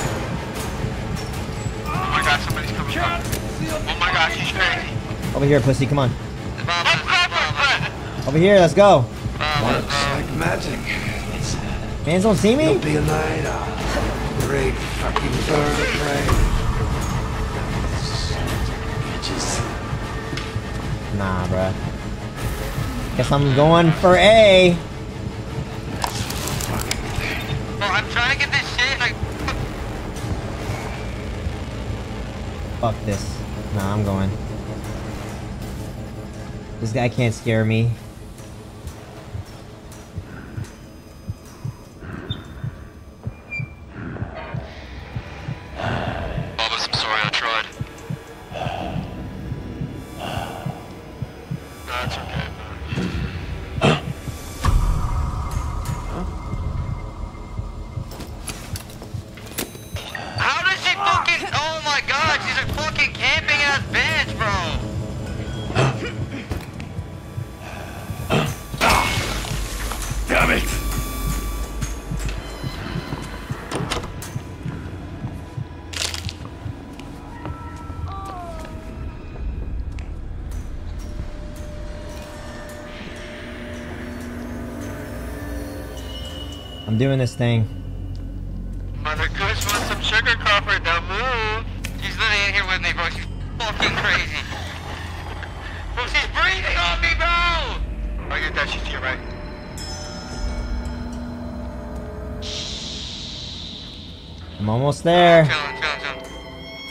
Oh my god, somebody's coming up. Oh my god, she's crazy. Over here, pussy. Come on. Let's Crawford, Brett! Over here. Let's go. Works like magic. Fans don't see me? Be a light. Great fucking bird of prey. Nah, bruh. Guess I'm going for A. Fuck this. Nah, I'm going. This guy can't scare me. This thing. Mother Kush wants some sugar copper. Don't move. She's literally in here with me, bro. She's fucking crazy. Bro, she's breathing on me, bro. Oh, you're dead. She's to your right. I'm almost there.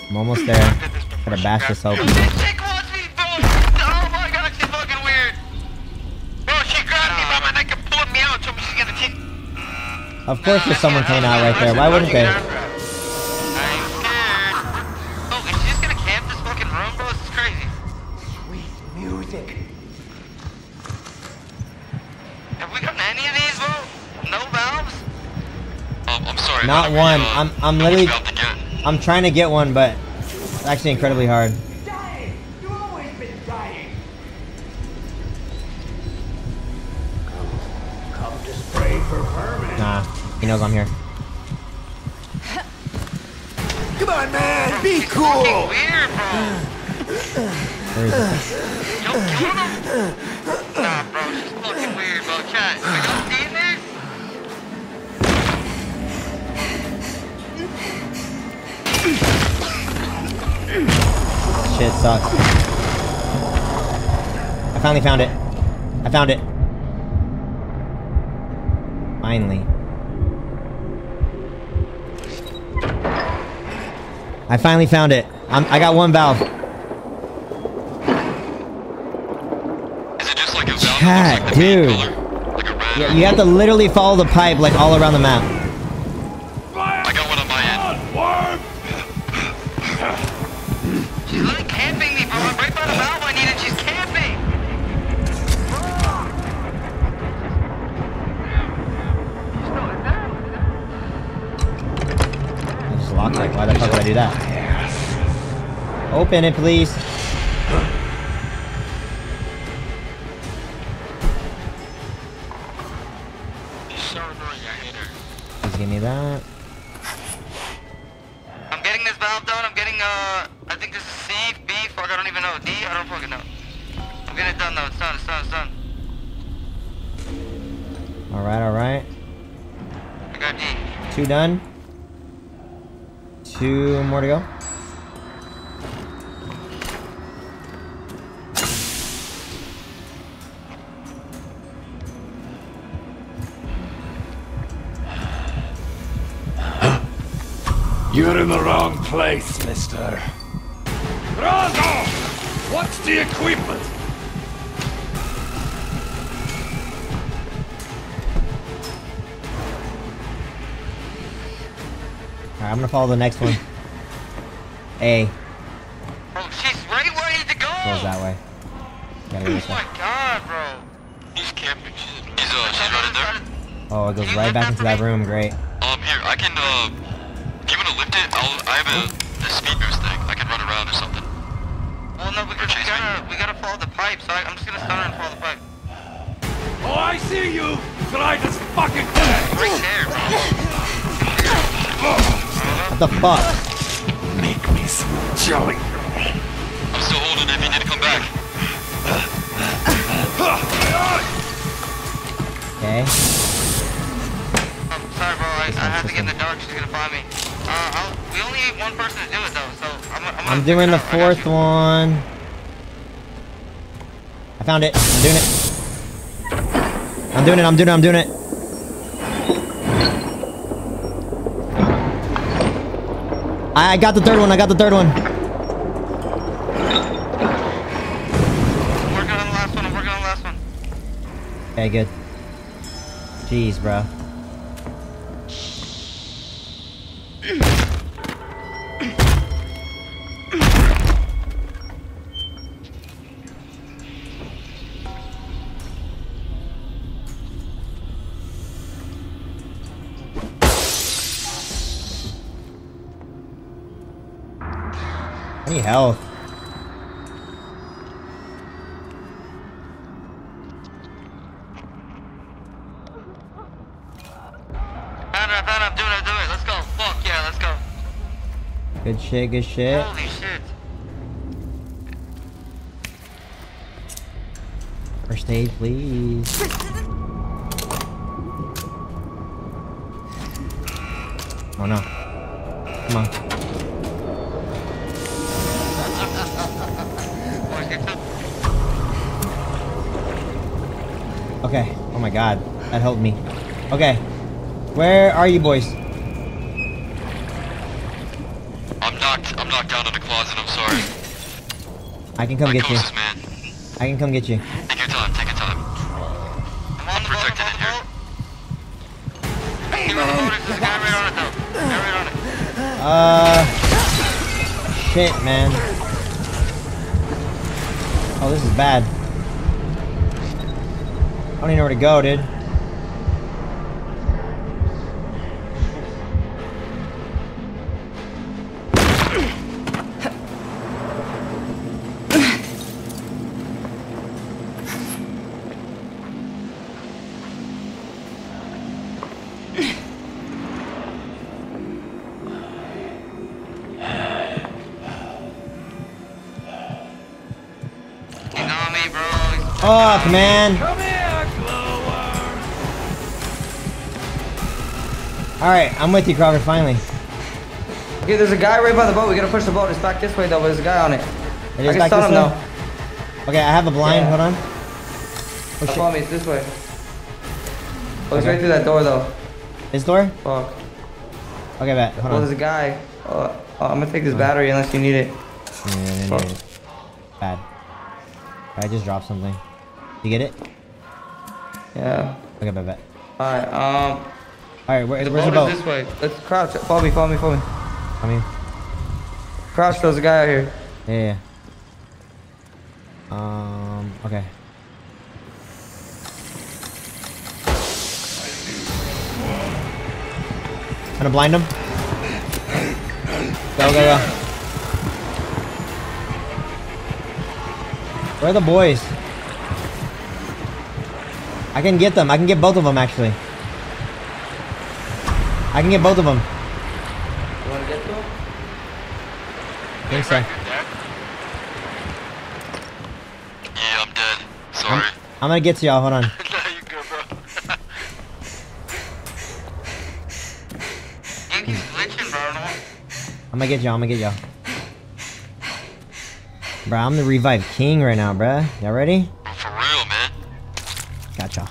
I'm almost there. Gotta bash this open. This chick wants me, bro. Oh my god, she's fucking weird. Bro, she grabbed me by my neck and pulled me out. Told me she's gonna take. Of course there's someone coming out right there. Why wouldn't they? I'm. Oh, is she gonna camp this fucking room, bro? This is crazy. Sweet music. Have we gotten any of these, bro? No valves? Um, I'm sorry. Not one. I'm I'm literally about to get. I'm trying to get one, but it's actually incredibly hard. He knows I'm here. Come on, man. Be cool. weird, bro. Where is he? Yo, kill him. Nah, bro, she's fucking weird, bro. Chat, are y'all seeing this? Shit sucks. I finally found it. I found it. Finally. I finally found it. I'm, I got one valve. Is it just like a valve Chat, like dude. Like Yeah, you have to literally follow the pipe like all around the map. Open it, please. So annoying, I hate her. Please give me that. I'm getting this valve done. I'm getting, uh, I think this is C, B, fuck, I don't even know. D, I don't fucking know. I'm getting it done though. It's done, it's done, it's done. Alright, alright. I got D. Two done. Two more to go. You're in the wrong place, mister. Razo! What's the equipment? Alright, I'm gonna follow the next one. A. Bro, she's right where I need to go. Goes that way. Gotta go this Oh my god, bro. He's camping. She's, he's, uh, she's right in there. Oh, it goes right back into that room. Great. Um, here, I can, uh, if you want to lift it, I'll, I have a, a speed boost thing. I can run around or something. Well, no, because we gotta, we gotta follow the pipe, so I, I'm just gonna stun her and follow the pipe. Oh, I see you! Try this fucking thing! Right there, bro. What the fuck? Make me some jelly. I'm still holding if you need to come back. Okay. I'm sorry, bro. I, I have to get in the dark. She's gonna find me. I'll, we only need one person to do it though, so I'm, I'm, I'm doing the fourth one. I found it. I'm doing it. I'm doing it. I'm doing it. I'm doing it. I I got the third one. I got the third one. I'm working on the last one. I'm working on the last one. Okay, good. Jeez, bro. Health. It, I found it, I'm doing it, doing it. Let's go. Fuck yeah, let's go. Good shit, good shit. Holy shit. First aid, please. Oh no. Come on. God. That helped me. Okay. Where are you boys? I'm knocked. I'm knocked down in a closet. I'm sorry. I can come get you. Man. I can come get you. Take your time. Take your time. I'm protected in here. Hey, man. There's a guy right on it though. Guy right on it. Uh. Shit, man. Oh, this is bad. I don't even know where to go, dude. Fuck, man. Alright, I'm with you, Crawford, finally. Okay, there's a guy right by the boat. We gotta push the boat. It's back this way though, but there's a guy on it. It I can stun him way? though. Okay, I have a blind. Yeah. Hold on. Oh, follow me. It's this way. Oh, Okay. right through that door though. This door? Fuck. Okay, bet. Hold Well, on. there's a guy. Oh, oh, I'm gonna take this battery unless you need it. Yeah, Fuck. Bad. I just dropped something. You get it? Yeah. Okay, bet, bet. Alright, um. Alright, where, the where's the boat boat? this way. Let's crouch. Follow me, follow me, follow me. Come here. Crouch, there's a guy out here. Yeah, yeah. Um, okay. Gonna blind him. Go, go, go. Where are the boys? I can get them. I can get both of them, actually. I can get both of them. You wanna get to him? I think so. Yeah, I'm dead. Sorry. I'm gonna get to y'all. Hold on. Yankees glitching, bro. I don't want- I'm gonna get y'all. I'm gonna get y'all. Bro, I'm the revive king right now, bruh. Y'all ready? For real, man. Gotcha.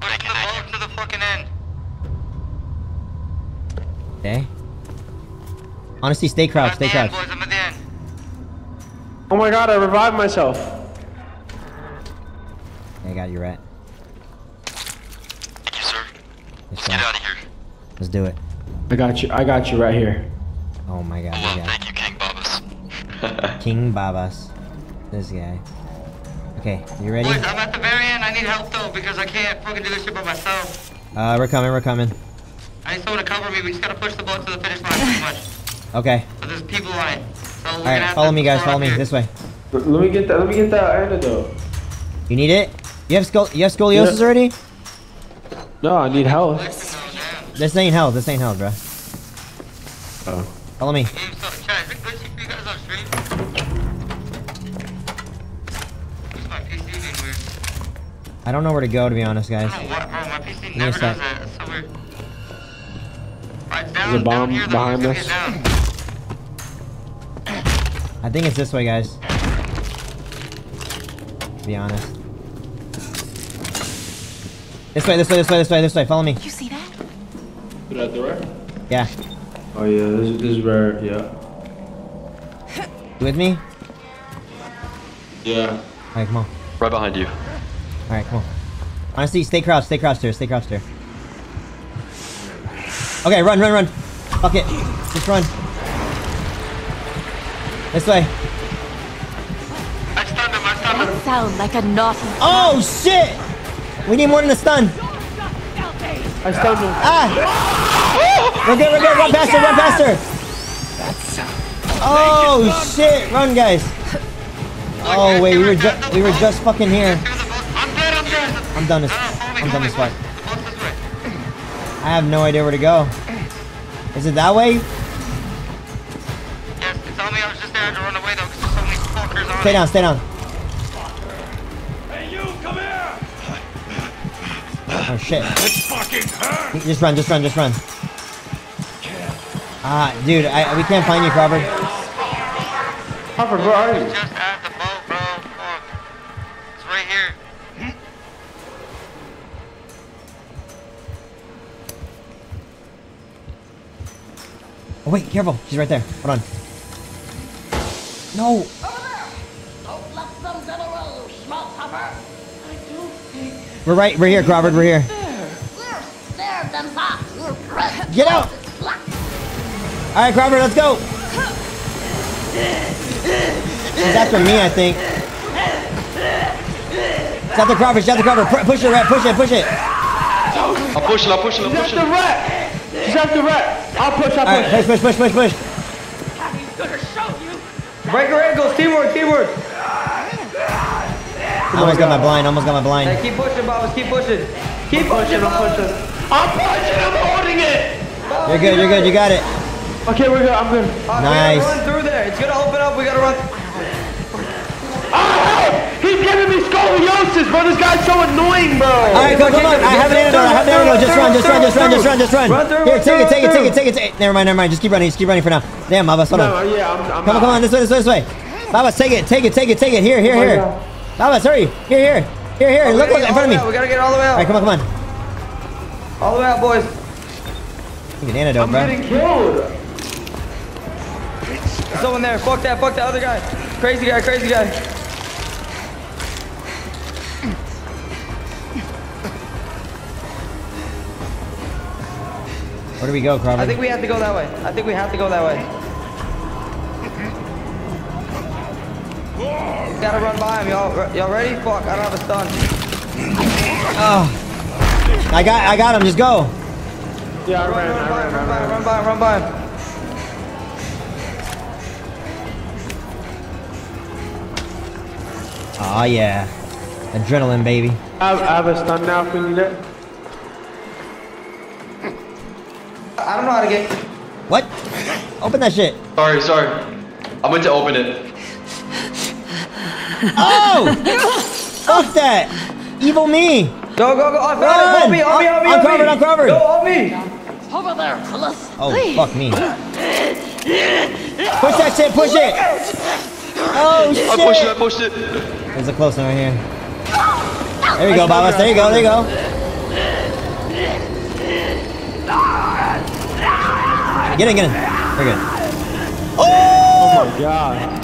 Push the boat to the fucking end. Okay. Honestly, stay crouched. Stay At crouched. boys. I'm at the end. Oh my god, I revived myself. I got you right. Thank you, sir. Let's Get out of here. Let's do it. I got you. I got you right here. Oh my god. Well, this thank you, King Babas. King Babas. This guy. Okay, you ready? Boys, I'm at the very end. I need help though because I can't fucking do this shit by myself. Uh, we're coming. We're coming. I need someone to cover me. We just gotta push the boat to the finish line pretty much. Okay. But there's people on it. So we're All gonna right, have follow me, guys. Follow me here. this way. Let me get that. Let me get that antidote. You need it? You have scol- you have scoliosis Yeah. already? No, I need help. This ain't hell. This ain't hell, bro. Oh. Follow me. Game so chat, is it glitchy for you guys on stream? Where's my PC being weird? I don't know where to go, to be honest, guys. I don't know what, bro. My PC me never does that. It's so weird. There's a bomb behind us. I think it's this way, guys. To be honest. This way, this way, this way, this way, this way. Follow me. You see that? To that door? Yeah. Oh yeah, this, is, this is where, yeah. You with me? Yeah. Alright, come on. Right behind you. Alright, come on. Honestly, stay crouched, stay crouched here, stay crouched here. Okay, run, run, run. Fuck it. Just run. This way. I stunned him, I stunned That sound like a naughty. Oh shit! We need more than a stun. I stunned him. Ah! We're good, we're good. Run faster, run faster. Oh shit! Run, guys. Oh wait, we were just we were just fucking here. I'm done as I'm done as fuck. I have no idea where to go. Is it that way? Stay down, stay down. Hey, you, come here! Oh shit. It's fucking hurt! Just run, just run, just run. Ah, dude, I, we can't find you, Crawford. Crawford, where are you? Just at the boat, bro. Fuck. It's right here. Oh wait, careful. She's right there. Hold on. No. We're right. We're here, Crawford. We're here. We're scared them hot. Your breath Get out. All right, Crawford, let's go. She's after me, I think. It's after Crawford. She's after Crawford. Push it, Rat. Push it. Push it. I'm pushing, I'm pushing, I'm She's pushing. after rat! She's after rat! I'll push, I'll All right, push. push, push, push, push, push. Daddy's gonna show you. Break her ankles. Teamwork, teamwork. Almost got my blind. Almost got my Hey, blind. keep pushing, Bobbers. Keep pushing. Keep pushing, I'm pushing. I'm pushing, I'm holding it! You're good. You're good. You got it. Okay, we're good, I'm good. All right, Nice. We gotta run through there. It's gonna open up. We gotta run. Oh! He's giving me scoliosis, bro! This guy's so annoying, bro! All right, come, come on. I have an antidote. I have an antidote. Just run. Just run. Just run. Just run. Just run. Run through, Here, run take it. Take it. Take it. Take it. Take it. Never mind. Never mind. Just keep running. Just keep running for now. Damn, Babas. Hold No, on. yeah, I'm, I'm Come on. Come on. This way. This way. This way. Babas, take it. Take it. Take it. Take it. Here. Here. Oh my Here. Babas, hurry. Here. Here. Here. Here. Oh, Look. Look in front of me. all the way out. We gotta get all the way out. All right. Come on. Come on. All the way out, boys. Take an antidote, I'm bro. getting killed! There's someone there. Fuck that. Fuck that other guy. Crazy guy. Crazy guy. Where do we go, Crawford? I think we have to go that way. I think we have to go that way. Gotta run by him, y'all. Y'all ready? Fuck, I don't have a stun. Oh. I got. I got him. Just go. Yeah, I Run, ran, run I by ran, him, I run by him, run by him, run by him. Oh yeah. Adrenaline, baby. I have, I have a stun now if we need it. I don't know how to get. What? Open that shit. Sorry, sorry. I went to open it. Oh! Fuck that! Evil me! Go, go, go. I found it. Run! Help me, help me, help me. I'm covered. I'm covered. Go, help me. Over there, fellas. Oh, fuck me. Push that shit, push it! Oh, shit! I pushed it, I pushed it. There's a close one right here. There you go, Babas. There you go, there you go. Get in, get in. We're good. Oh my god.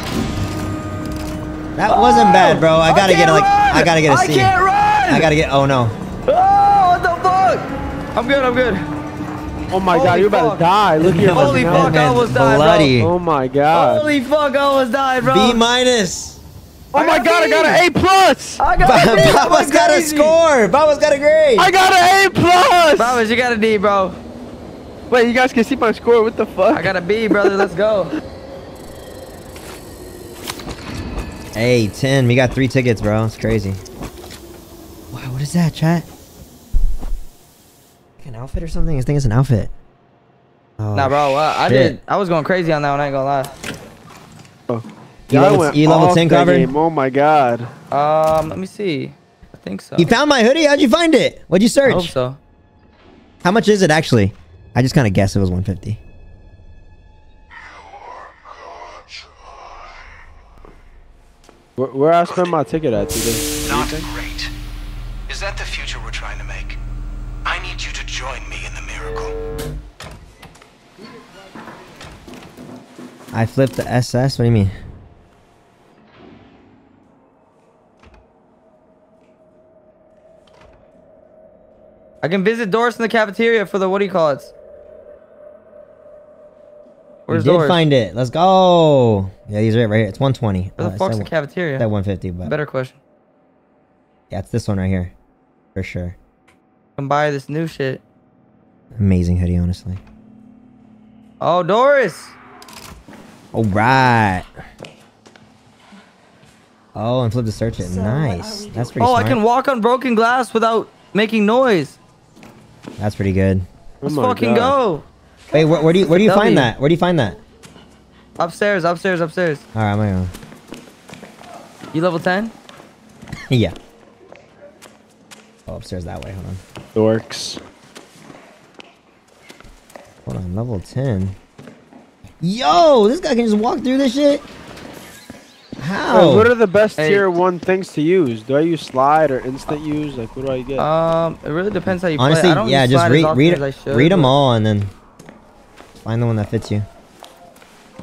That wasn't bad, bro. I gotta I get like run! I gotta get a I C. can't run! I gotta get. Oh no. Oh, what the fuck? I'm good, I'm good. Oh my god, you're about fuck. to die. Look at your Holy fucking fuck. I almost died, bloody. Oh my god. Holy fuck, I almost died, bro. B minus. Oh my oh god, I got an A plus. I got a D. Baba's got a score. Baba's got a grade. I got an A plus. Babas, you got a D, bro. Wait, you guys can see my score. What the fuck? I got a B, brother. Let's go. Hey, 10. We got three tickets, bro. It's crazy. Wow, what is that, chat? Like an outfit or something? I think it's an outfit. Oh, nah, bro. Uh, I did. I was going crazy on that one. I ain't gonna lie. You I level, went you level 10 that covered? game. Oh my god. Um, let me see. I think so. You found my hoodie? How'd you find it? What'd you I search? hope so. How much is it actually? I just kind of guessed it was 150. Where, where I spend my ticket at today? Not great. Is that the future we're trying to make? I need you to join me in the miracle. I flipped the SS. What do you mean? I can visit Doris in the cafeteria for the what do you call it? Where's we did Doris? find it. Let's go. Yeah, he's right, right here. It's 120. Where the Uh, fuck's it's the cafeteria? At 150, but Better question. yeah, it's this one right here, for sure. Come buy this new shit. Amazing hoodie, honestly. Oh, Doris. All right. Oh, and flip to search it. nice. That's pretty Oh, smart. I can walk on broken glass without making noise. That's pretty good. Let's fucking go. Wait, where, where do you where do you W. find that? Where do you find that? Upstairs, upstairs, upstairs. All right, I'm gonna You level 10? yeah. Oh, upstairs that way. Hold on. Dorks. Hold on. Level 10. Yo, this guy can just walk through this shit. How? Bro, what are the best Hey. tier one things to use? Do I use slide or instant use? Like, what do I get? Um, it really depends how you Honestly, play. I don't yeah, just read read as I should, read them all and then find the one that fits you.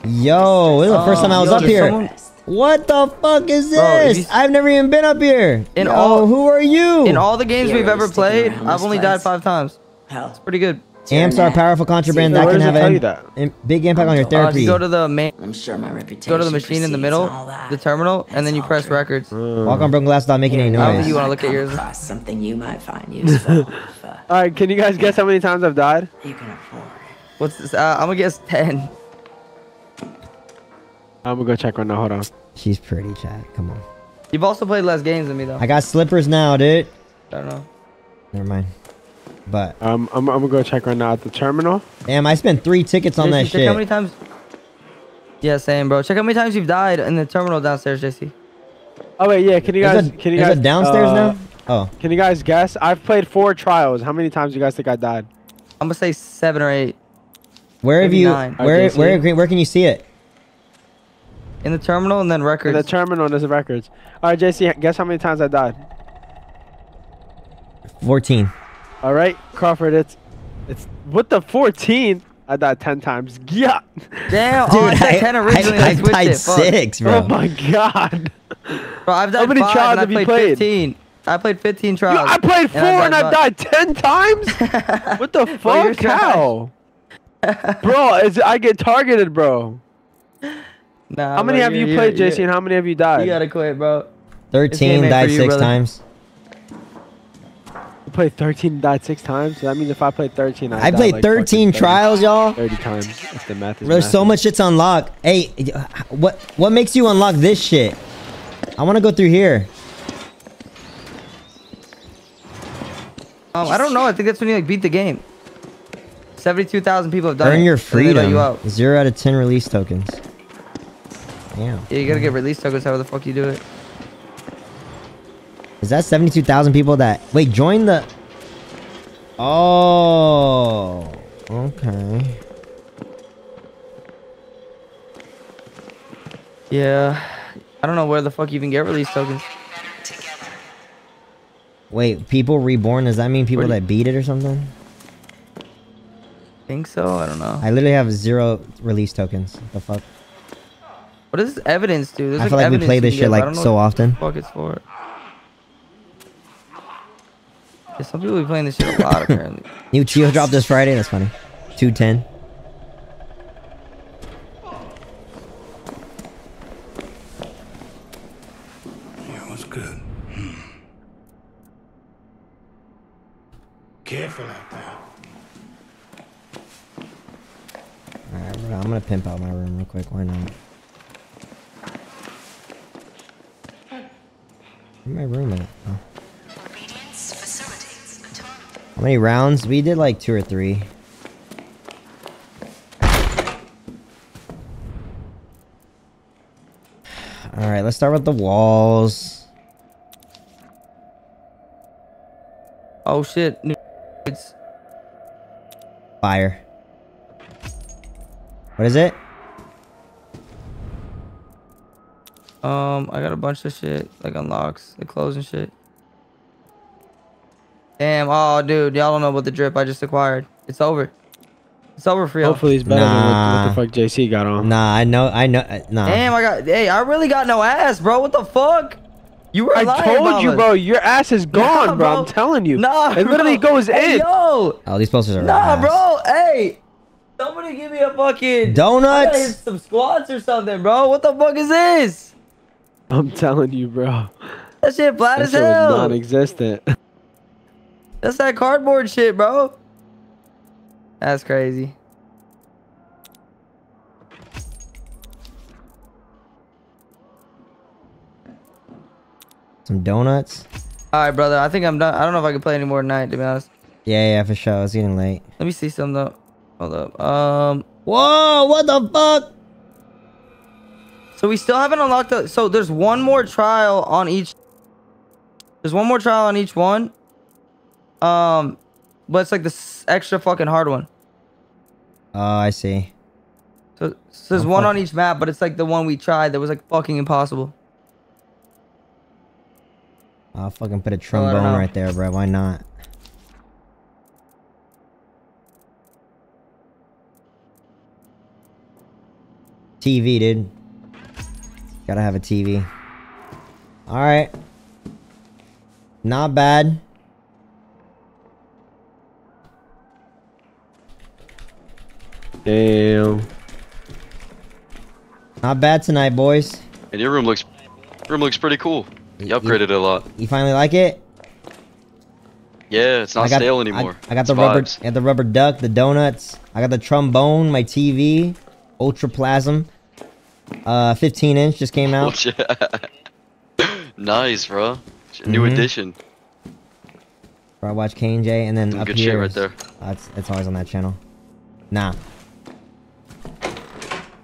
Yo, this is the first time I was yo, up here. someone- What the fuck is Bro, this? you- I've never even been up here. In Yo, all- who are you? In all the games we've ever played, I've this only died five times. Hell, It's pretty good. Amps are powerful contraband See, that can have a you that? im- big impact on your Uh, therapy. you go to the main, I'm sure my reputation. go to the machine in the middle, all that. the terminal, and then you press true. records. Walk on broken glass without making any I don't think noise. you wanna look at Come yours. something you might find useful. uh, All right, can you guys guess how many times I've died? you can afford. What's this? Uh, I'm gonna guess 10. I'm gonna go check right now. Hold on. She's pretty, chat. Come on. You've also played less games than me, though. I got slippers now, dude. I don't know. Never mind. But Um, I'm, I'm gonna go check right now at the terminal. damn, I spent three tickets on JC, that check how many times. Yeah, same, bro. Check how many times you've died in the terminal downstairs, JC. Oh wait, yeah. Can you guys? a, can you there's guys? a downstairs uh, now? Oh, Can you guys guess? I've played four trials. How many times do you guys think I died? I'm gonna say seven or eight where have you? nine. Where where where can you see it? in the terminal, and then In records. the terminal, there's the records. All right, JC, guess how many times I died? Fourteen. All right, Crawford, it's it's what the 14? I died 10 times. Yeah. Damn, oh, Dude, oh, I said I, 10 originally. I, I, I died it. Six, bro. Oh my god. Bro, I've died many five, trials and I have you played, played? 15. I played 15 Yo. I played four and, I've five. died 10 times? what the Bro, you're fuck? How? Bro, is, I get targeted, bro. Nah, How many bro, have you're- played, you're- JC, and how many have you died? You gotta quit, bro. Thirteen died you, six brother. times. You played 13 and died six times? So that means if I played 13, I I died played like thirteen trials, y'all. 30 times. If the math is There's so much shit to unlock. Hey, what what makes you unlock this shit? I want to go through here. Um, I don't know. I think that's when you like beat the game. Seventy-two thousand people have done Earn it, your freedom. You out. Zero out of ten release tokens. Damn. Yeah, you gotta get release tokens. However the fuck you do it. Is that 72,000 people that... Wait, join the... Oh. Okay. Yeah, I don't know where the fuck you even get release tokens. Wait, people reborn, does that mean people Where do you- that beat it or something? Think so? I don't know. I literally have zero release tokens. The fuck? What is this evidence, dude? There's I feel like we play this shit get, but I like don't so what often. the Fuck it's for. Yeah, some people be playing this shit a lot apparently. New Chio dropped this Friday. That's funny. 210. Yeah, what's good? Hmm. Careful out there. Alright, bro, I'm gonna pimp out my room real quick. Why not? Where my room at? Oh. How many rounds? We did like two or three. Alright, let's start with the walls. Oh shit! Fire. What is it? Um, I got a bunch of shit like unlocks, the clothes and shit. Damn, oh dude, y'all don't know about the drip I just acquired. It's over. It's over for y'all. Hopefully it's better than what, what the fuck JC got on. Nah, I know, I know, uh, nah. Damn, I got. Hey, I really got no ass, bro. What the fuck? You were I told you, us. bro. Your ass is gone, Nah, bro. bro. I'm telling you. Nah, it literally bro. goes Hey, in. yo, Oh, these posters are nah, ass. bro. Hey, somebody give me a fucking Donuts? I hit some squats or something, bro. What the fuck is this? I'm telling you, bro. That shit flat That as shit was hell. non-existent. That's that cardboard shit, bro. That's crazy. Some donuts. All right, brother. I think I'm done. I don't know if I can play anymore tonight, to be honest. Yeah, yeah, for sure. It's getting late. Let me see some though. Hold up. Um. Whoa! What the fuck? So we still haven't unlocked the. So there's one more trial on each. There's one more trial on each one. Um, but it's like this extra fucking hard one. Oh, I see. So, so there's Oh, one on each map, but it's like the one we tried that was like fucking impossible. I'll fucking put a trombone right there, bro. Why not? TV, dude. Gotta have a TV. Alright. Not bad. Damn. Not bad tonight, boys. And your room looks room looks pretty cool. You upgraded it a lot. You finally like it? Yeah, it's not I got, stale anymore. I, got It's the rubber, vibes. I got the rubber duck, the donuts. I got the trombone, my TV, ultra plasm. Uh, 15 inch just came out. nice, bro. New Mhm. addition. Where I watch K and J, and then Some up good shit here, right is- there. uh, it's, it's always on that channel. Nah.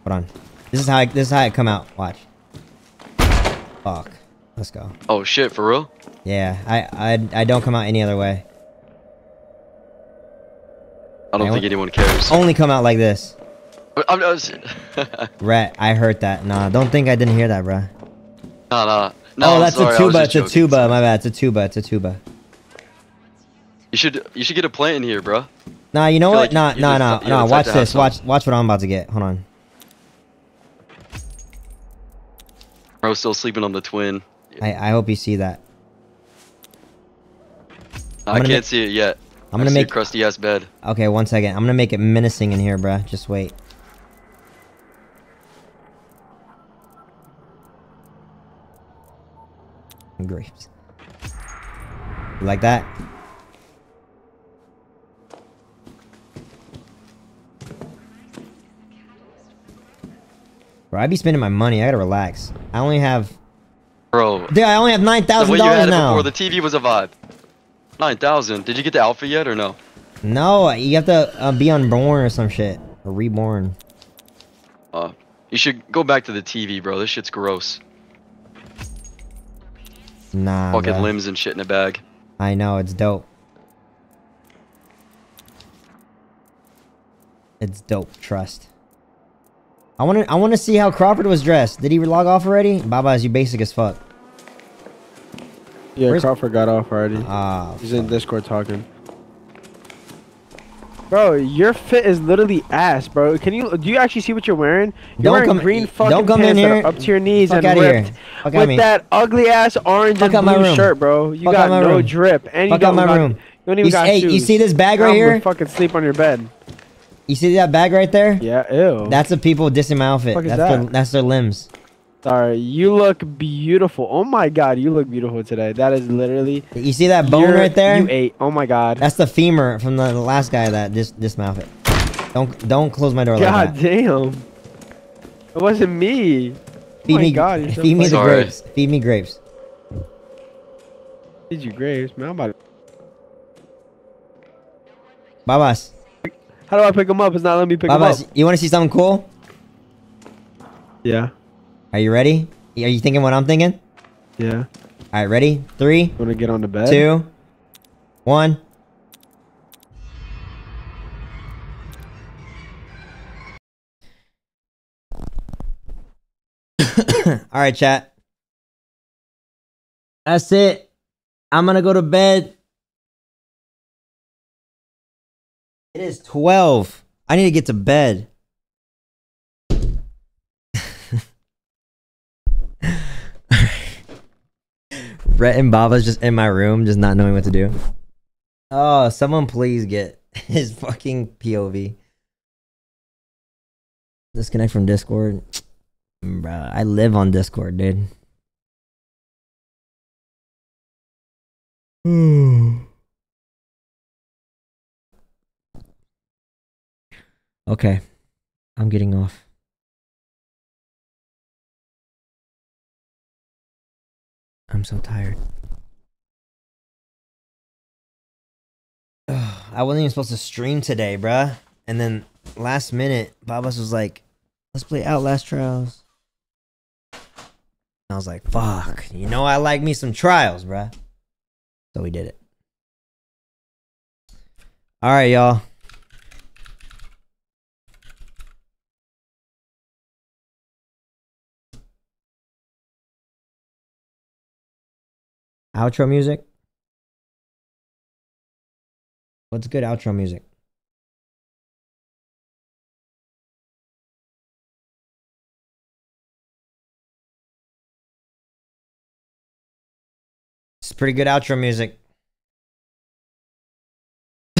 Hold on. This is how I, this is how I come out. Watch. Fuck. Let's go. Oh shit, for real? Yeah, I I I don't come out any other way. I don't think anyone cares. Only come out like this. I'm, I was, Rat, I heard that. Nah, don't think I didn't hear that, bruh. nah, nah. No, oh, that's sorry, a tuba. It's a tuba. My bad. It's a tuba. It's a tuba. You should you should get a plant in here, bro. Nah, you know what? like nah, nah, nah, nah. Watch this. some. Watch, watch what I'm about to get. Hold on. Bro, still sleeping on the twin. I I hope you see that. I can't make- see it yet. I'm gonna make- a crusty ass bed. Okay, one second. I'm gonna make it menacing in here, bruh. Just wait. Grapes. You like that? Bro, I be spending my money. I gotta relax. I only have. Bro, Dude, I only have nine the thousand way you had dollars it now. before, the TV was a vibe. Nine thousand. Did you get the alpha yet or no? No, you have to uh, be unborn or some shit. Or reborn. Uh, you should go back to the TV, bro. This shit's gross. Nah. Fucking bruh. limbs and shit in a bag. I know, it's dope. It's dope, trust. I wanna I wanna see how Crawford was dressed. Did he log off already? Baba's you basic as fuck. Yeah, Where's- Crawford got off already. Ah, He's in Discord talking. Bro, your fit is literally ass, bro. Can you do you actually see what you're wearing? You're Don't wearing come- green don't fucking come in pants that here. are up to your knees Fuck and ripped Fuck with that ugly ass orange Fuck and blue shirt, bro. You Fuck got my no room. drip, and you don't out my got, room. You don't You got hey, shoes. you see this bag right I'm here? Fucking sleep on your bed. You see that bag right there? Yeah, ew. That's the people dissing my outfit. That's their that? that's their limbs. Sorry, you look beautiful. Oh my god, you look beautiful today. That is literally. You see that bone right there? You ate. Oh my god. That's the femur from the, the last guy that dis dissed my outfit. Don't don't close my door like God that. damn. It wasn't me. Oh feed oh my me, god, you're so feed me the funny. grapes. Feed me grapes. Feed you grapes, man. I'm about to... Babas. How do I pick them up? It's not letting me pick them up. Babas, you want to see something cool? Yeah. Are you ready? Are you thinking what I'm thinking? Yeah. All right, ready? Three. Want to get on the bed? Two. One. All right, chat. That's it. I'm going to go to bed. It is 12. I need to get to bed. Rhett and Baba's just in my room, just not knowing what to do. Oh, someone please get his fucking POV. Disconnect from Discord. Bruh, I live on Discord, dude. okay. I'm getting off. I'm so tired. Ugh, I wasn't even supposed to stream today, bruh. And then last minute, Babas was like, let's play Outlast Trials. I was like, fuck. You know I like me some trials, bruh. So we did it. Alright, y'all. Outro music? What's good outro music? It's pretty good outro music.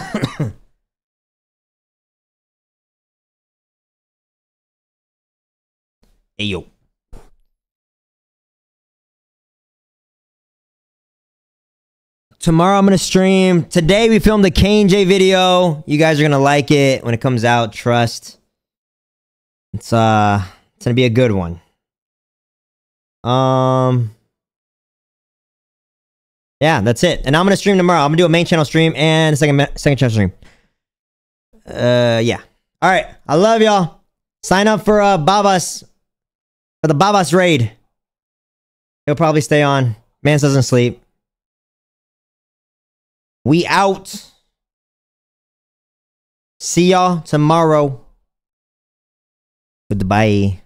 hey yo. Tomorrow I'm gonna stream. Today we filmed a Kian J video. You guys are gonna like it when it comes out. Trust. It's uh, it's gonna be a good one. Um. Yeah, that's it. And I'm gonna stream tomorrow. I'm gonna do a main channel stream and a second second channel stream. Uh, yeah. All right. I love y'all. Sign up for uh Babas for the Babas raid. He'll probably stay on. Mans doesn't sleep. We out. See y'all tomorrow. Goodbye.